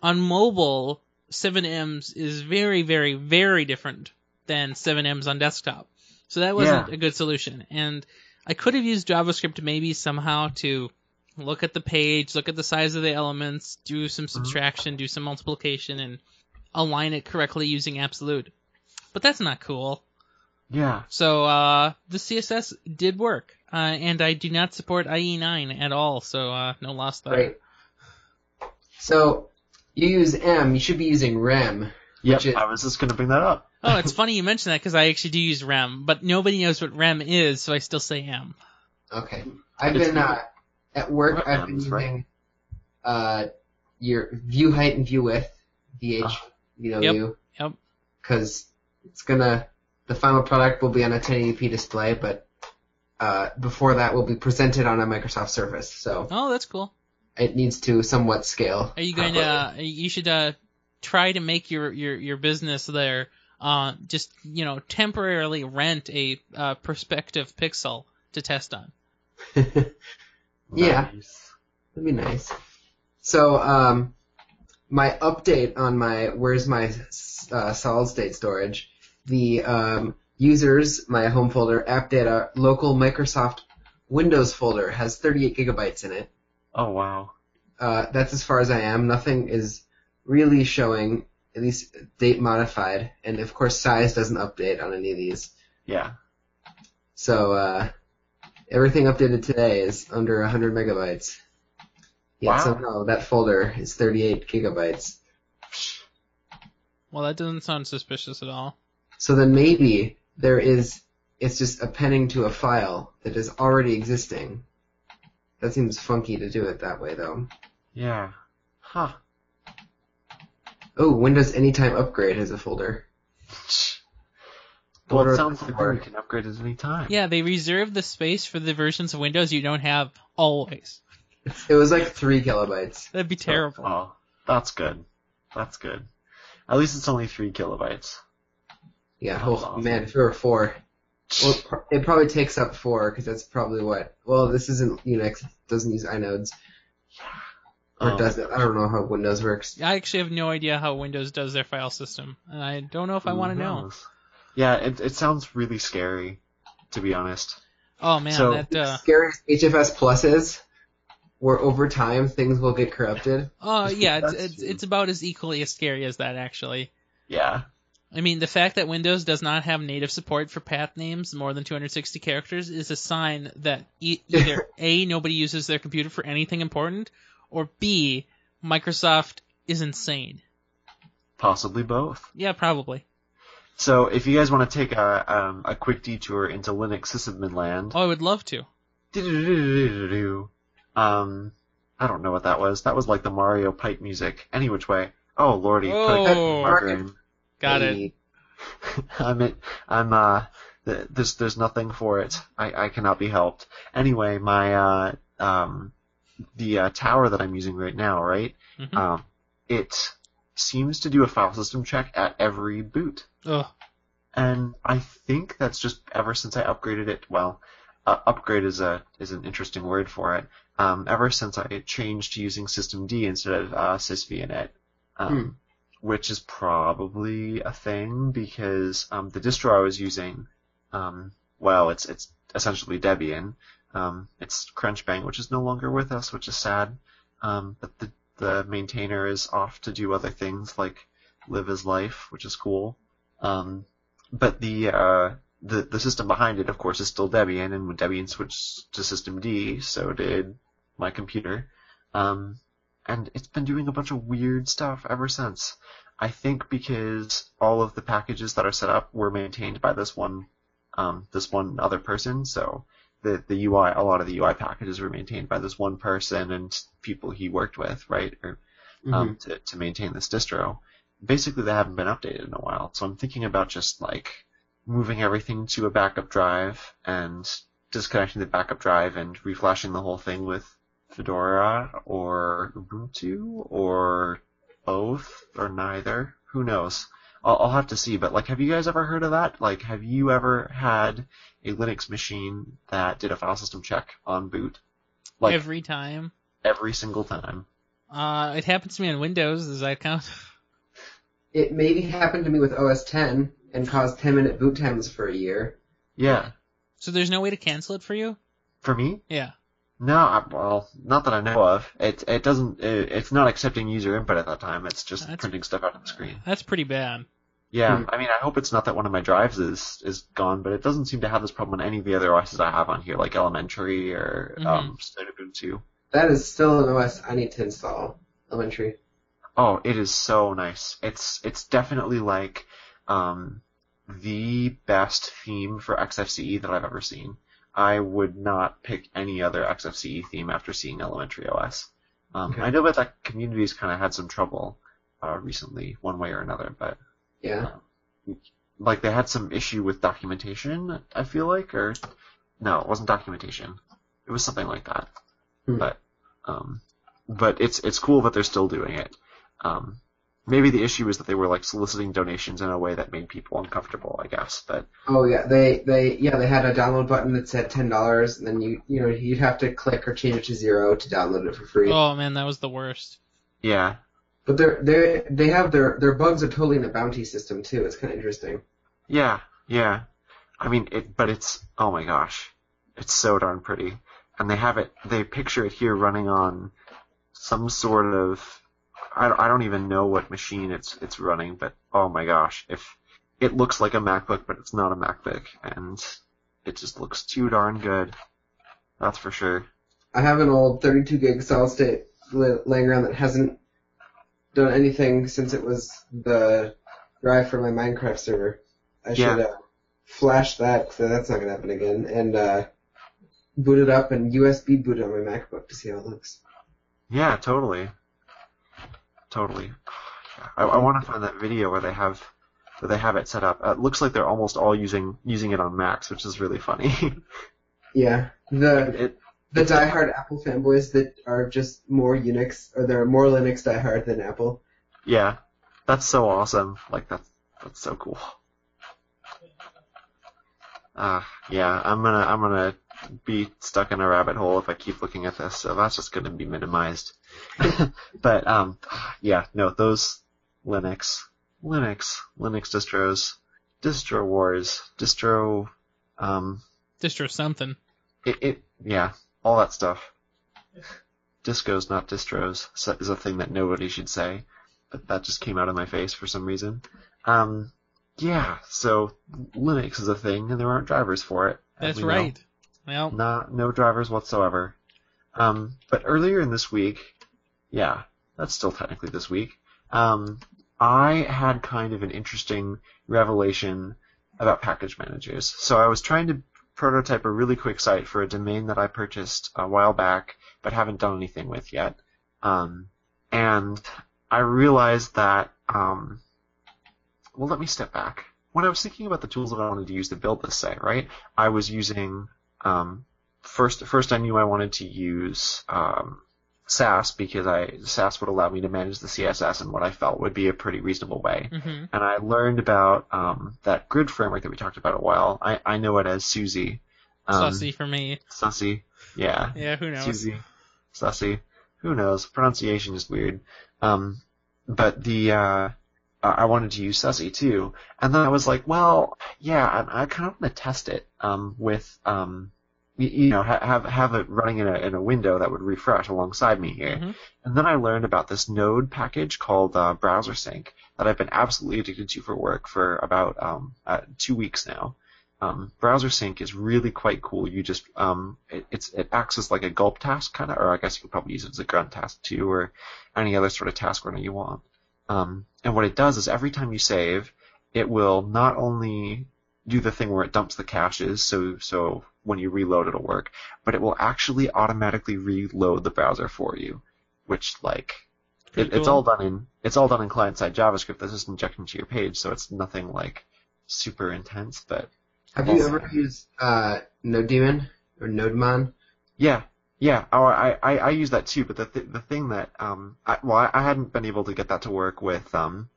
on mobile, 7Ms is very, very, very different than 7Ms on desktop. So that wasn't Yeah. a good solution. And I could have used JavaScript maybe somehow to look at the page, look at the size of the elements, do some subtraction, do some multiplication, and align it correctly using absolute. But that's not cool. Yeah. So uh, the CSS did work, uh, and I do not support IE9 at all. So uh, no loss there. Right. So you use M. You should be using Rem. Yep. Which is- I was just gonna bring that up. Oh, it's funny you mention that because I actually do use rem, but nobody knows what rem is, so I still say m. Okay. I've It's been uh, at work. What I've been M's, right? using uh, your view height and view width. VH. Ah. You know Yep. you. Yep. Because it's gonna. The final product will be on a 1080p display, but uh, before that will be presented on a Microsoft Surface. So Oh, that's cool. it needs to somewhat scale. Are you going to? Uh, you should uh, try to make your your your business there. Uh, just you know, temporarily rent a uh, Perceptive Pixel to test on. Yeah. Nice. That'd be nice. So, um, my update on my where's my uh, solid state storage, the um, users, my home folder, app data, local Microsoft Windows folder has 38 gigabytes in it. Oh wow. Uh, that's as far as I am. Nothing is really showing, at least date modified, and of course size doesn't update on any of these. Yeah. So uh, everything updated today is under 100 megabytes. Yet Wow. somehow that folder is 38 gigabytes. Well, that doesn't sound suspicious at all. So then maybe there is, it's just appending to a file that is already existing. That seems funky to do it that way though. Yeah. Huh. Oh, Windows Anytime Upgrade has a folder. Well, it sounds like for- we can upgrade at any time. Yeah, they reserve the space for the versions of Windows you don't have always. It was like three kilobytes. That'd be terrible. Oh, that's good. That's good. At least it's only three kilobytes. Yeah, That oh awesome. man, if it were four. Well, it it probably takes up four because that's probably what. Well, this isn't Unix. It doesn't use inodes. Or Oh, does it? I don't know how Windows works. I actually have no idea how Windows does their file system, and I don't know if I want to know. Yeah, it it sounds really scary, to be honest. Oh man, So- that. Uh, Scary as HFS Plus is, where over time things will get corrupted. oh yeah, it's, it's it's about as equally as scary as that actually. Yeah. I mean, the fact that Windows does not have native support for path names more than 260 characters is a sign that e- either A, nobody uses their computer for anything important, or B, Microsoft is insane. Possibly both. Yeah, probably. So if you guys want to take a um, a quick detour into Linux sysadmin land, Oh, I would love to. um, I don't know what that was. That was like the Mario pipe music. Any which way. Oh lordy, Oh. put a marker in. Got it. I'm it. I'm uh. th- There's there's nothing for it. I I cannot be helped. Anyway, my uh um the uh, tower that I'm using right now, right? Mhm. Um, it seems to do a file system check at every boot. Ugh. and I think that's just ever since I upgraded it. Well, uh, upgrade is a is an interesting word for it. Um, ever since I changed to using systemd instead of uh, sysvinit, um, Hmm. which is probably a thing because um, the distro I was using, um, well, it's it's essentially Debian. Um, it's Crunchbang, which is no longer with us, which is sad. Um, but the the maintainer is off to do other things like live his life, which is cool. Um, but the uh, the the system behind it, of course, is still Debian, and when Debian switched to systemd, so did my computer. Um, and it's been doing a bunch of weird stuff ever since. I think because all of the packages that are set up were maintained by this one um, this one other person, so the the UI a lot of the UI packages were maintained by this one person and people he worked with, right? Or um, to, to maintain this distro. Basically, they haven't been updated in a while, so I'm thinking about just like moving everything to a backup drive and disconnecting the backup drive and reflashing the whole thing with Fedora or Ubuntu or both or neither. Who knows? I'll, I'll have to see. But like, have you guys ever heard of that? Like, have you ever had a Linux machine that did a file system check on boot? Like Every time. every single time. Uh, it happens to me on Windows. Does that count? It maybe happened to me with OS 10 and caused 10 minute boot times for a year. Yeah. So there's no way to cancel it for you? For me? Yeah. No, I, well, not that I know of. It it doesn't. It, it's not accepting user input at that time. It's just That's- printing stuff out on the screen. That's pretty bad. Yeah, Hmm. I mean, I hope it's not that one of my drives is is gone, but it doesn't seem to have this problem on any of the other OSs I have on here, like Elementary or Mhm. um, Stone Ubuntu. That is still an OS I need to install. Elementary. Oh, it is so nice. It's it's definitely like um, the best theme for XFCE that I've ever seen. I would not pick any other XFCE theme after seeing Elementary OS. Um, Okay. I know that that community's kind of had some trouble uh, recently, one way or another, but Yeah. like they had some issue with documentation. I feel like, or no, it wasn't documentation. It was something like that. Hmm. But um, but it's it's cool that they're still doing it. Um, maybe the issue is that they were like soliciting donations in a way that made people uncomfortable. I guess, but Oh yeah, they they yeah they had a download button that said ten dollars, and then you you know you'd have to click or change it to zero to download it for free. Oh man, that was the worst. yeah, But they're they they have their their bugs are totally in a bounty system too. It's kind of interesting. yeah, yeah. I mean, it, but it's oh my gosh, it's so darn pretty, and they have it. They picture it here running on some sort of I, I don't even know what machine it's it's running, but oh my gosh, if it looks like a MacBook, but it's not a MacBook, and it just looks too darn good. That's for sure. I have an old 32 gig solid state li- laying around that hasn't done anything since it was the drive for my Minecraft server. I Yeah. should uh, flash that, so that's not gonna happen again, and uh, boot it up and USB boot it on my MacBook to see how it looks. Yeah, totally. Totally. I, I want to find that video where they have where they have it set up. Uh, it looks like they're almost all using using it on Macs, which is really funny. Yeah, the it the diehard Apple fanboys that are just more Unix or they're more Linux diehard than Apple. yeah, that's so awesome. Like that's that's so cool. Uh, yeah, I'm gonna I'm gonna be stuck in a rabbit hole if I keep looking at this, so that's just gonna be minimized. but um, yeah, no, those Linux, Linux, Linux distros, distro wars, distro, um, Distro something. it, it yeah, all that stuff. Discos, not distros, is a thing that nobody should say, but that just came out of my face for some reason. Um, yeah, so Linux is a thing, and there aren't drivers for it. That's we know. right. Well, Not no drivers whatsoever. Um, but earlier in this week, yeah, that's still technically this week. Um, I had kind of an interesting revelation about package managers. So I was trying to prototype a really quick site for a domain that I purchased a while back, but haven't done anything with yet. Um, and I realized that, um, well, let me step back. When I was thinking about the tools that I wanted to use to build this site, right, I was using um, first, first I knew I wanted to use um, Sass because I Sass would allow me to manage the CSS in what I felt would be a pretty reasonable way. hmm And I learned about um, that grid framework that we talked about a while. I, I know it as Susy. Um, sussy for me. Sussy. Yeah. Yeah, who knows? Susy. Sussy. Who knows? Pronunciation is weird. Um, but the, uh, I I wanted to use Sussy too. And then I was like, well, yeah, I, I kind of want to test it, um, with, um, you, know, ha- have, have it running in a, in a window that would refresh alongside me here. Mhm. And then I learned about this Node package called, uh, Browser Sync that I've been absolutely addicted to for work for about, um, uh, two weeks now um, browser sync is really quite cool. You just um, it, it's it acts as like a gulp task kind of, or I guess you could probably use it as a grunt task too, or any other sort of task runner you want. Um, and what it does is every time you save, it will not only do the thing where it dumps the caches, so so when you reload it'll work, but it will actually automatically reload the browser for you, which like Pretty it, it's all done in it's all done in client side JavaScript that's just injected into your page, so it's nothing like super intense, but Have you ever used uh, NodeDemon or NodeMon? Yeah, yeah. Oh, I, I, I use that too. But the th- the thing that um, I, well, I, I hadn't been able to get that to work with um,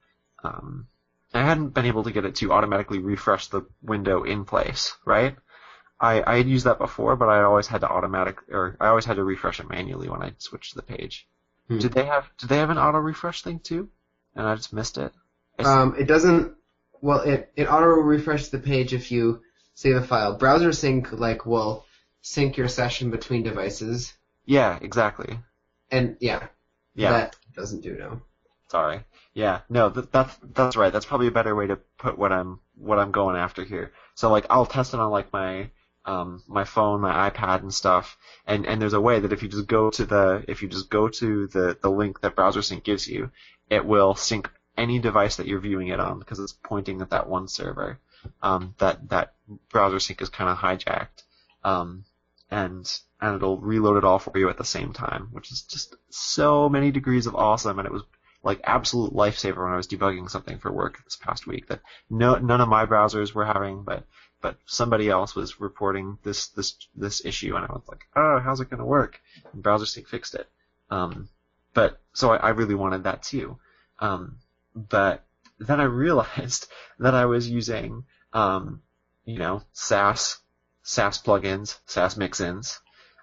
um, I hadn't been able to get it to automatically refresh the window in place, right? I I had used that before, but I always had to automatic or I always had to refresh it manually when I switched the page. Hmm. Did they have Did they have an auto refresh thing too? And I just missed it. Um, it doesn't. Well, it it auto refreshes the page if you save a file. Browser sync like will sync your session between devices, yeah, exactly. and yeah, Yeah. that doesn't do no. Sorry. Yeah, no, th- that's that's right. That's probably a better way to put what I'm what I'm going after here. So like I'll test it on like my um my phone, my iPad and stuff. And and there's a way that if you just go to the if you just go to the the link that browser sync gives you, it will sync any device that you're viewing it on because it's pointing at that one server. Um that that browser sync is kind of hijacked. Um and and it'll reload it all for you at the same time, which is just so many degrees of awesome and it was like absolute lifesaver when I was debugging something for work this past week that no none of my browsers were having, but but somebody else was reporting this this this issue, and I was like, oh, how's it gonna work? And BrowserSync fixed it. Um, but so I, I really wanted that too. Um, but then I realized that I was using um, you know Sass Sass plugins, Sass mixins.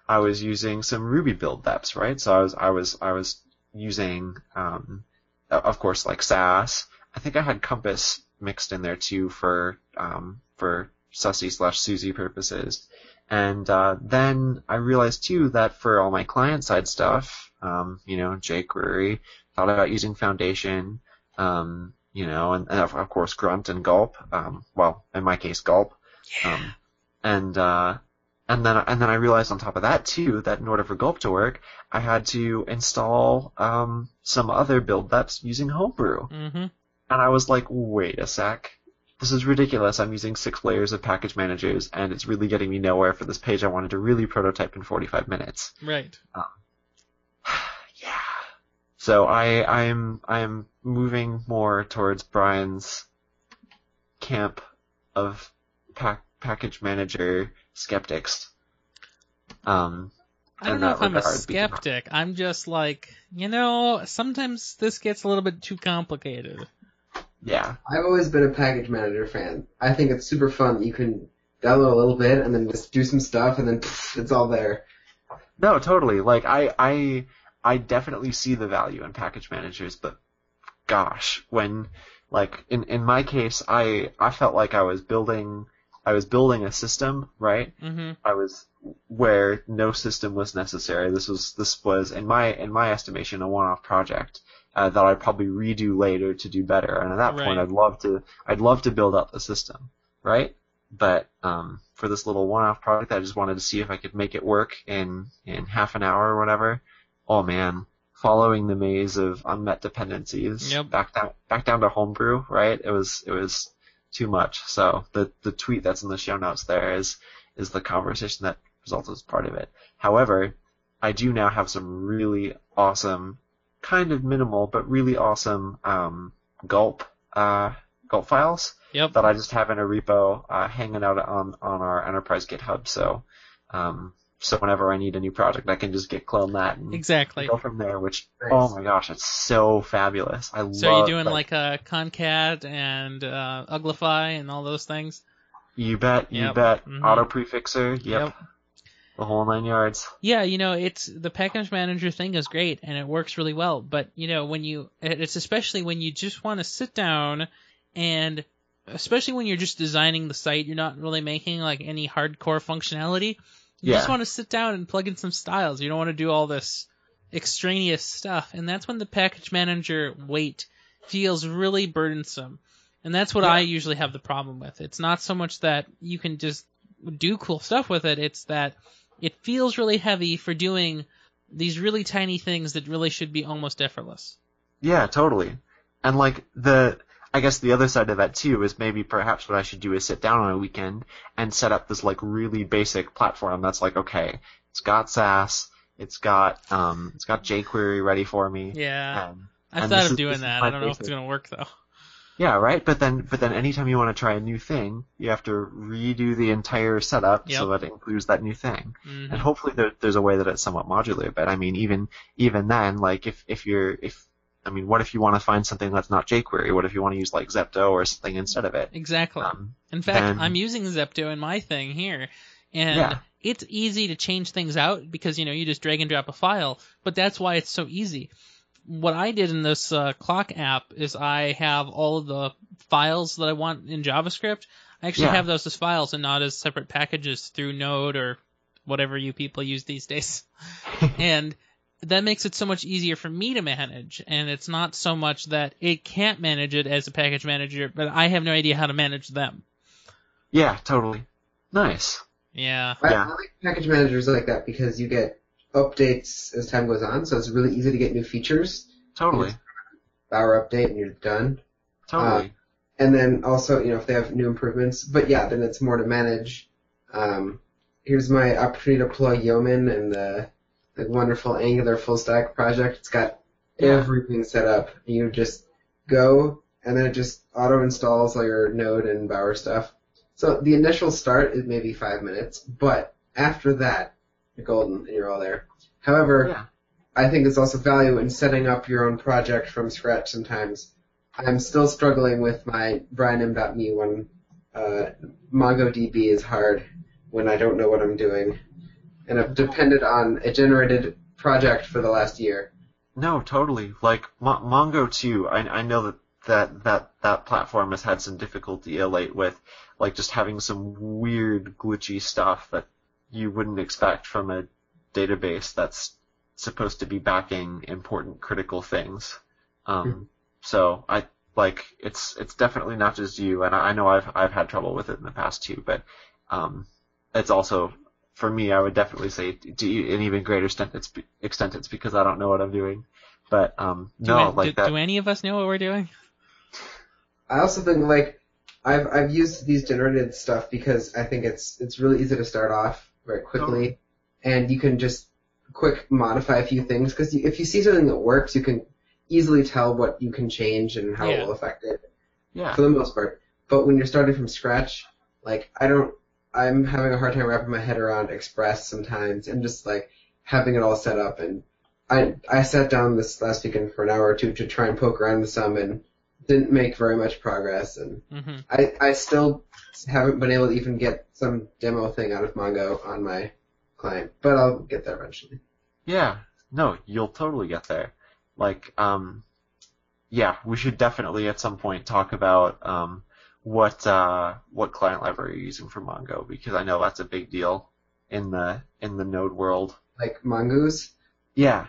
I was using some Ruby build deps, right? So I was I was I was using um, of course, like Sass. I think I had Compass mixed in there too for um, for Sussy slash Susy purposes. And uh, then I realized too that for all my client side stuff, um, you know, jQuery, thought about using Foundation, um, you know, and, and of, of course Grunt and Gulp. Um, well, in my case, Gulp. Um, and uh, and then and then I realized on top of that too that in order for Gulp to work, I had to install um, some other build that's using Homebrew. hmm And I was like, wait a sec. This is ridiculous. I'm using six layers of package managers, and it's really getting me nowhere for this page I wanted to really prototype in 45 minutes. Right. yeah. So I I'm I'm moving more towards Brian's camp of pack, package manager skeptics. Um, I don't know if I'm a regard, because- skeptic. I'm just like, you know, sometimes this gets a little bit too complicated. yeah, I've always been a package manager fan. I think it's super fun. that You can download a little bit and then just do some stuff and then pff, it's all there. No, totally. Like I, I, I definitely see the value in package managers, but gosh, when like in in my case, I I felt like I was building I was building a system, right? hmm I was where no system was necessary. This was this was in my in my estimation a one-off project uh, that I'd probably redo later to do better. And at that point, I'd love to I'd love to build out the system, right? But um, for this little one-off project, I just wanted to see if I could make it work in in half an hour or whatever. Oh man, following the maze of unmet dependencies Yep. back down back down to homebrew, right? It was it was too much. So the the tweet that's in the show notes there is is the conversation that resulted as part of it. However, I do now have some really awesome, kind of minimal but really awesome um, gulp uh, gulp files Yep. that I just have in a repo uh, hanging out on on our enterprise GitHub. So um, so whenever I need a new project, I can just get clone that and Exactly. go from there. Which Nice. oh my gosh, it's so fabulous. I love. So are you doing like, like a concat and uh, uglify and all those things? you bet, you Yep. bet, Mhm. auto prefixer, yep, Yep. the whole nine yards. Yeah, you know, it's the package manager thing is great and it works really well. But you know, when you, it's especially when you just want to sit down and, especially when you're just designing the site, you're not really making like any hardcore functionality. You just want to sit down and plug in some styles. You don't want to do all this extraneous stuff, and that's when the package manager weight feels really burdensome. And that's what Yeah. I usually have the problem with. It's not so much that you can just do cool stuff with it, it's that it feels really heavy for doing these really tiny things that really should be almost effortless. Yeah, totally. And like the, I guess the other side of that too is maybe perhaps what I should do is sit down on a weekend and set up this like really basic platform that's like, okay, it's got Sass, it's got, um, it's got jQuery ready for me. Yeah. and- I've thought of is- doing that. I don't know if it's going to work though. yeah, right. But then, but then anytime you want to try a new thing, you have to redo the entire setup so that it includes that new thing. Mhm. And hopefully there, there's a way that it's somewhat modular. But I mean, even even then, like if if you're if I mean, what if you want to find something that's not jQuery? What if you want to use like Zepto or something instead of it? Exactly. Um, In fact, then- I'm using Zepto in my thing here, and Yeah. it's easy to change things out because you know you just drag and drop a file. But that's why it's so easy. What I did in this uh, clock app is I have all of the files that I want in JavaScript. I actually Yeah. have those as files and not as separate packages through Node or whatever you people use these days. and that makes it so much easier for me to manage. And it's not so much that it can't manage it as a package manager, but I have no idea how to manage them. yeah, totally. Nice. Yeah. I, Yeah. I like package managers like that because you get updates as time goes on, so it's really easy to get new features. Totally. Bower update and you're done. Totally. And then also, you know, if they have new improvements, but yeah, then it's more to manage. Um, here's my opportunity to plug Yeoman and the, the wonderful Angular full stack project. It's got Yeah. everything set up. You just go, and then it just auto installs all your Node and Bower stuff. So the initial start is maybe five minutes, but after that, you're golden and you're all there. However, yeah. I think there's also value in setting up your own project from scratch sometimes. I'm still struggling with my brianym.me one. Uh, MongoDB is hard when I don't know what I'm doing. And I've depended on a generated project for the last year. No, totally. Like Mo- Mongo too. I I know that that that that platform has had some difficulty of late with like just having some weird glitchy stuff that you wouldn't expect from a database that's supposed to be backing important critical things. Um, so I like it's it's definitely not just you, and I, I know I've I've had trouble with it in the past too, but um, it's also for me I would definitely say to an even greater extent it's extent it's because I don't know what I'm doing. But um, Do, no, an- like do, that. do any of us know what we're doing? I also think like I've I've used these generated stuff because I think it's it's really easy to start off very quickly, and you can just quick modify a few things because if you see something that works, you can easily tell what you can change and how Yeah. it will affect it yeah. for the most part. But when you're starting from scratch, like I don't, I'm having a hard time wrapping my head around Express sometimes, and just like having it all set up. And I I sat down this last weekend for an hour or two to try and poke around with some, and didn't make very much progress. And hmm I I still haven't been able to even get some demo thing out of Mongo on my client, but I'll get there eventually. Yeah, no, you'll totally get there. Like, um, yeah, we should definitely at some point talk about um, what uh, what client library are you're using for Mongo because I know that's a big deal in the in the Node world. Like Mongoose. Yeah,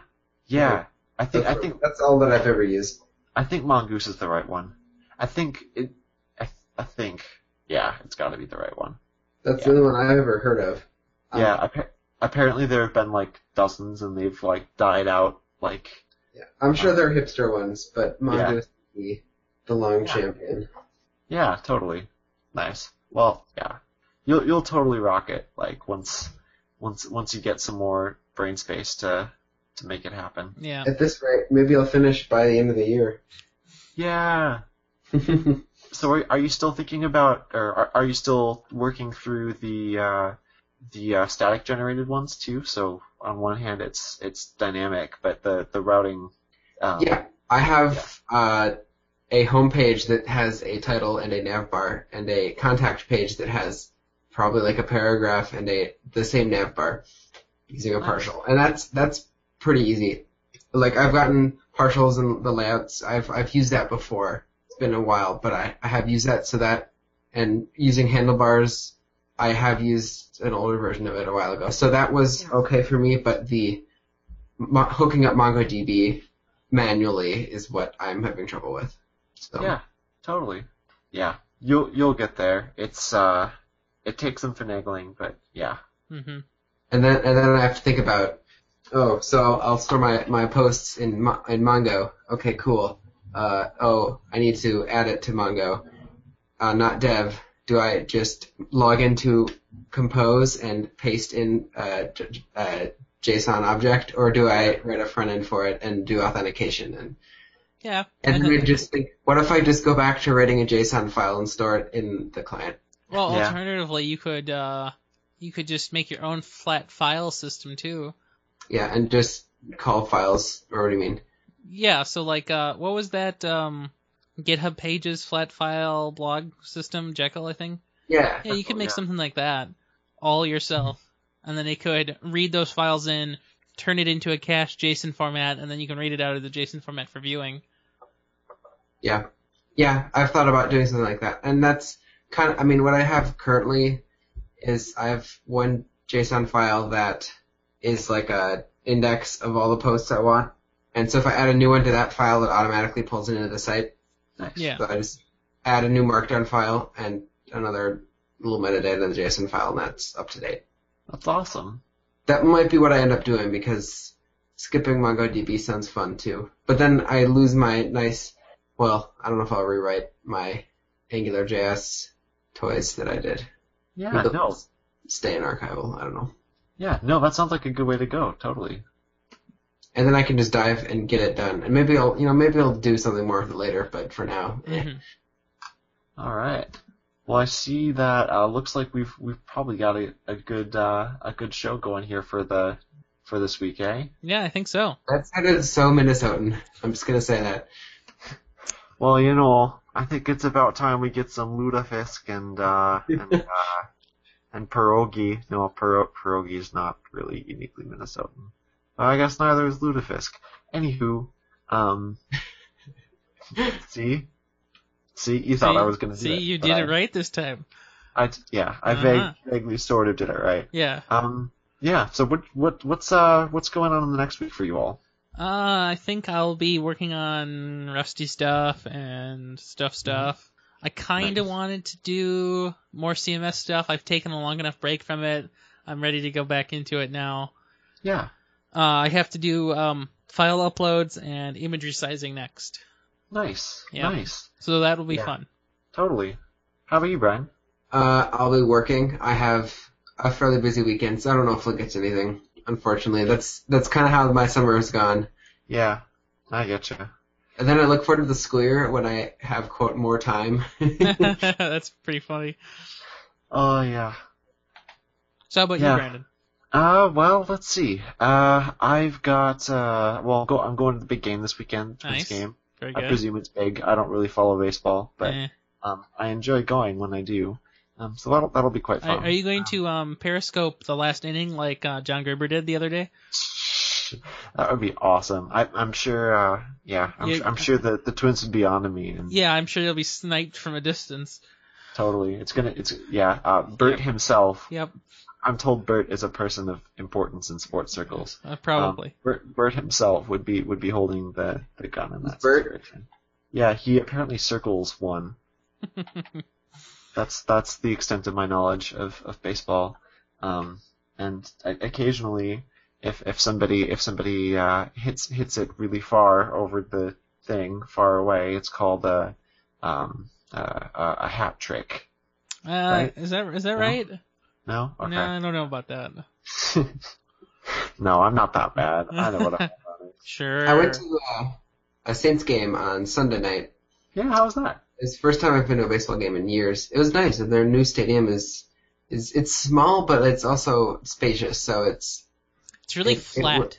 yeah. I think That's, I think that's all that I've ever used. I think Mongoose is the right one. I think it. I, I think yeah, it's got to be the right one. That's Yeah. the only one I've ever heard of. Um, Yeah, appa- apparently there have been like dozens and they've like died out. Like Yeah, I'm sure there are hipster ones, but Mongo is the, the long Yeah. champion. Yeah, totally. Nice. Well, yeah. You'll you'll totally rock it. Like once once once you get some more brain space to to make it happen. Yeah. At this rate, maybe I'll finish by the end of the year. Yeah. So are are you still thinking about or are, are you still working through the uh the uh, static generated ones too? So on one hand it's it's dynamic, but the the routing um, yeah, I have uh, a homepage that has a title and a nav bar, and a contact page that has probably like a paragraph and a the same nav bar using a partial, and that's that's pretty easy. Like I've gotten partials and the layouts. I've I've used that before. It's been a while, but I, I have used that so that and using handlebars. I have used an older version of it a while ago, so that was okay for me. But the hooking up MongoDB manually is what I'm having trouble with. So Yeah, totally. Yeah, you'll you'll get there. It's uh, it takes some finagling, but yeah. hmm and then and then I have to think about oh so I'll store my my posts in in Mongo. Okay, cool. Uh, oh, I need to add it to Mongo. Uh, not dev. Do I just log into Compose and paste in a, a JSON object, or do I write a front end for it and do authentication? And Yeah. and then I just think, what if I just go back to writing a JSON file and store it in the client? well, Yeah. alternatively, you could uh, you could just make your own flat file system too. Yeah, and just call files, or what do you mean? Yeah. So like, uh, what was that? Um, GitHub Pages flat file blog system, Jekyll, I think. Yeah. Yeah, you could make Yeah. something like that all yourself, and then it could read those files in, turn it into a cache JSON format, and then you can read it out of the JSON format for viewing. Yeah. Yeah, I've thought about doing something like that. And that's kind of, I mean, what I have currently is I have one JSON file that is like a index of all the posts I want. And so if I add a new one to that file, it automatically pulls it into the site. Nice. Yeah. So I just add a new markdown file and another little metadata in the JSON file, and that's up to date. That's awesome. That might be what I end up doing because skipping MongoDB sounds fun too. But then I lose my nice, well, I don't know if I'll rewrite my AngularJS toys that I did. Yeah, They'll no. Stay in archival, I don't know. Yeah, no, that sounds like a good way to go. Totally. And then I can just dive and get it done. And maybe I'll, you know, maybe I'll do something more with it later, but for now, eh. Mhm. All right. Well, I see that. Uh, looks like we've we've probably got a, a good uh, a good show going here for the for this week, eh? Yeah, I think so. that sounded so Minnesotan. I'm just gonna say that. Well, you know, I think it's about time we get some lutefisk and uh, and uh, and pierogi. No, piero- pierogi is not really uniquely Minnesotan. But I guess neither is lutefisk. Anywho, um, see, See, you thought see, I was going to do see, it. you did I- it right this time. I, yeah, I Uh-huh. vague, vaguely sort of did it right. Yeah. Um, yeah. So what, what, what's, uh, what's going on in the next week for you all? Uh, I think I'll be working on Rusty stuff and stuff stuff. I kind of Nice. wanted to do more CMS stuff. I've taken a long enough break from it. I'm ready to go back into it now. Yeah. Uh, I have to do um, file uploads and imagery sizing next, Nice. Yeah. Nice. so that'll be Yeah. fun. Totally. How about you, Brian? Uh, I'll be working. I have a fairly busy weekend, so I don't know if we'll get to anything. Unfortunately, that's that's kind of how my summer has gone. Yeah, I getcha. And then I look forward to the school year when I have quote more time. That's pretty funny. Oh yeah. So how about Yeah. you, Brandon? Uh, well, let's see. Uh, I've got uh, well, go. I'm going to the big game this weekend. Twins Nice. game. Very I presume it's big. I don't really follow baseball, but Eh. um, I enjoy going when I do. Um, so that'll that'll be quite fun. are you going to um, Periscope the last inning like uh, John Gerber did the other day? That would be awesome. I, I'm sure. Uh, yeah, I'm, Yeah. I'm sure that the twins would be on to me. And Yeah, I'm sure they'll be sniped from a distance. Totally. It's gonna. It's yeah. Uh, Bert Yep. himself. Yep, I'm told Bert is a person of importance in sports circles. uh, Um, probably. Bert, Bert himself would be would be holding the, the gun in that Bert? situation. Yeah, he apparently circles one. That's that's the extent of my knowledge of, of baseball. Um, and I, occasionally, if if somebody if somebody uh, hits hits it really far over the thing far away, it's called a um, uh, a, a hat trick. uh, right? Is that is that No? right? No, okay. No, I don't know about that. no, I'm not that bad. I know what I'm about. Sure. I went to uh, a Saints game on Sunday night. Yeah, how was that? It's the first time I've been to a baseball game in years. It was nice, and their new stadium is is it's small, but it's also spacious. So it's It's really it- it flat.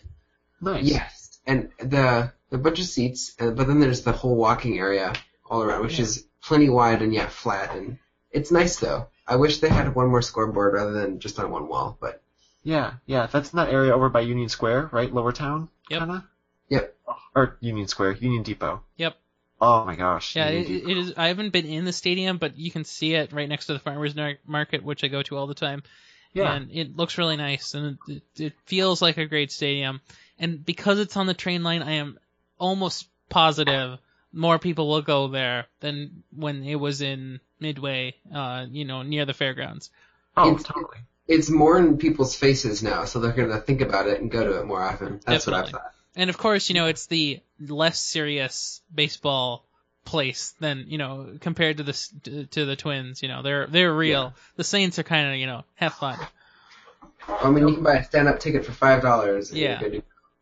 wa- Nice. yes, and the the bunch of seats, and, but then there's the whole walking area all around, which Yeah. is plenty wide and yet flat, and it's nice though. I wish they had one more scoreboard rather than just on one wall, but Yeah, yeah. That's in that area over by Union Square, right? Lower Town? Yep. Kinda? Yep. Or Union Square, Union Depot. Yep. Oh my gosh. Yeah, it, it is. I haven't been in the stadium, but you can see it right next to the farmers Mar- market, which I go to all the time. Yeah. and it looks really nice, and it, it, it feels like a great stadium. And because it's on the train line, I am almost positive more people will go there than when it was in Midway, uh, you know, near the fairgrounds. oh, it's- totally. it's more in people's faces now, so they're gonna think about it and go to it more often. That's what I've thought. And of course, you know, it's the less serious baseball place than you know compared to the to to the Twins. You know, they're they're real. The Saints are kind of you know have fun. I mean, you can buy a stand-up ticket for five dollars. Yeah.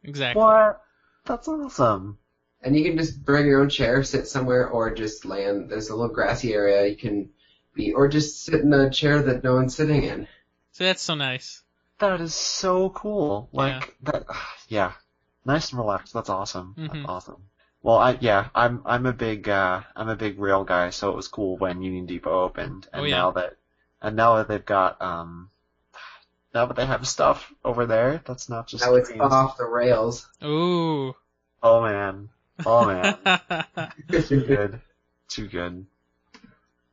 Exactly. What? That's awesome. And you can just bring your own chair, sit somewhere, or just lay in. There's a little grassy area you can be, or just sit in a chair that no one's sitting in. So that's so nice. That is so cool. Like that. Yeah. Nice and relaxed. That's awesome. Mhm. That's awesome. Well, I yeah, I'm I'm a big uh I'm a big rail guy, so it was cool when Union Depot opened, and Oh, yeah. now that and now that they've got um now that they have stuff over there, that's not just Now it's trains. off the rails. Ooh. Oh man, oh man, too good, too good.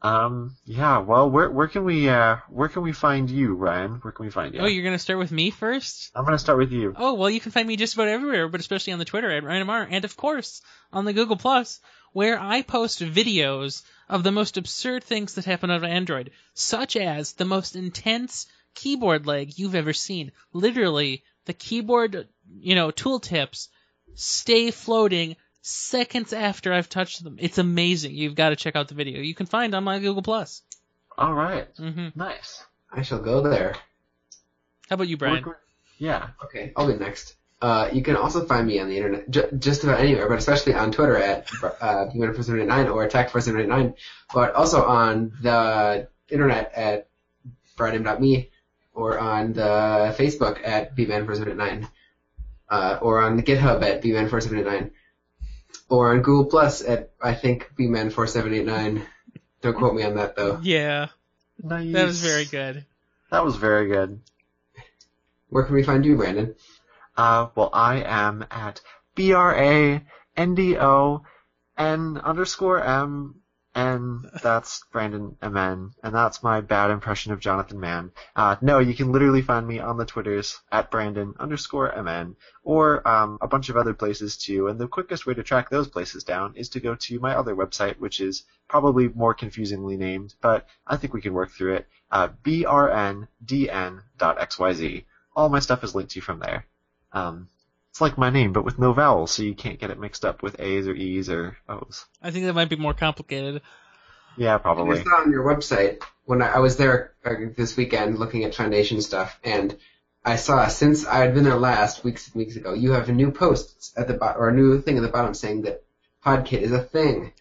Um, yeah. Well, where where can we uh where can we find you, Ryan? Where can we find you? Oh, you're gonna start with me first? I'm gonna start with you. Oh, well, you can find me just about everywhere, but especially on the Twitter at Ryan Amar, and of course on the Google Plus, where I post videos of the most absurd things that happen on Android, such as the most intense keyboard lag you've ever seen. Literally, the keyboard, you know, tooltips stay floating seconds after I've touched them. It's amazing. You've got to check out the video. You can find on my Google Plus. All right, hmm nice. I shall go there. How about you, Brian? Yeah. Okay, I'll be next. Uh, you can also find me on the internet, ju- just about anywhere, but especially on Twitter at uh, b or attack4789, but also on the internet at brian.me or on the Facebook at bman4789, uh, or on the GitHub at bman4789, or on Google Plus at, I think, bman4789. Don't quote me on that, though. Yeah, Nice. that was very good. That was very good. Where can we find you, Brandon? Uh, well, I am at B R A N D O N underscore M and that's Brandon Mn, and that's my bad impression of Jonathan Mann. Uh, no, you can literally find me on the Twitters at Brandon underscore Mn, or um, a bunch of other places too. And the quickest way to track those places down is to go to my other website, which is probably more confusingly named, but I think we can work through it. Uh, brndn.xyz. All my stuff is linked to from there. Um, it's like my name, but with no vowels, so you can't get it mixed up with A's or E's or O's. I think that might be more complicated. Yeah, I probably. saw on your website when I, I was there uh, this weekend looking at Foundation stuff, and I saw since I had been there last weeks and weeks ago, you have a new post at the bottom or a new thing at the bottom saying that PodKit is a thing.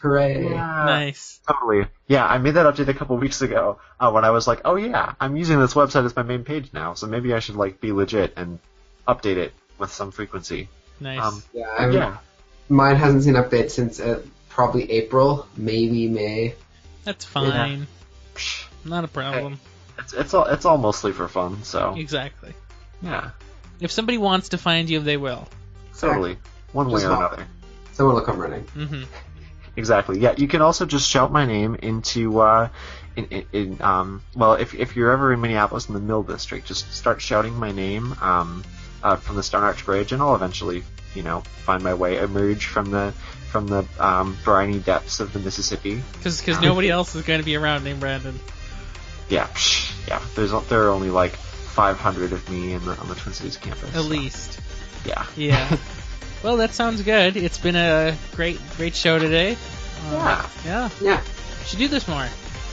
Hooray! Yeah. Nice. Totally. Yeah, I made that update a couple weeks ago uh, when I was like, oh yeah, I'm using this website as my main page now, so maybe I should like be legit and update it with some frequency. Nice. Um, Yeah, yeah, mine hasn't seen updates since uh, probably April, maybe May. That's fine. psh, Not a problem. it's it's all it's all mostly for fun. So Exactly. yeah, If somebody wants to find you, they will. totally, one way Just or not- another. Someone will come running. Mm-hmm. Exactly. Yeah, you can also just shout my name into uh, in, in, in um, well, if if you're ever in Minneapolis in the Mill District, just start shouting my name um, uh, from the Stone Arch Bridge, and I'll eventually, you know, find my way, emerge from the from the um, briny depths of the Mississippi. Because nobody else is going to be around named Brandon. Yeah, psh, yeah. There's there are only like 500 of me in the, on the Twin Cities campus. At so, least. Yeah. Yeah. well, that sounds good. It's been a great, great show today. Uh, Yeah. Yeah. Yeah. Should do this more.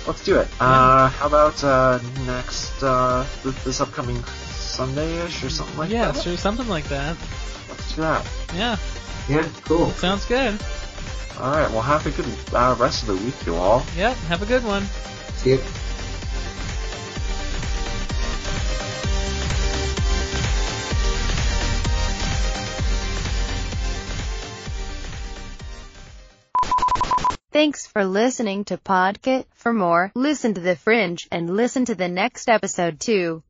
Let's do it. Uh, how about uh, next uh, th- this upcoming Sunday-ish or something like yeah, that? sure, something like that. Let's do that. Yeah, Yeah, cool. sounds good. All right. Well, have a good uh, rest of the week, you all. Yep, have a good one. See you. Thanks for listening to PodKit. For more, listen to The Fringe and listen to the next episode too.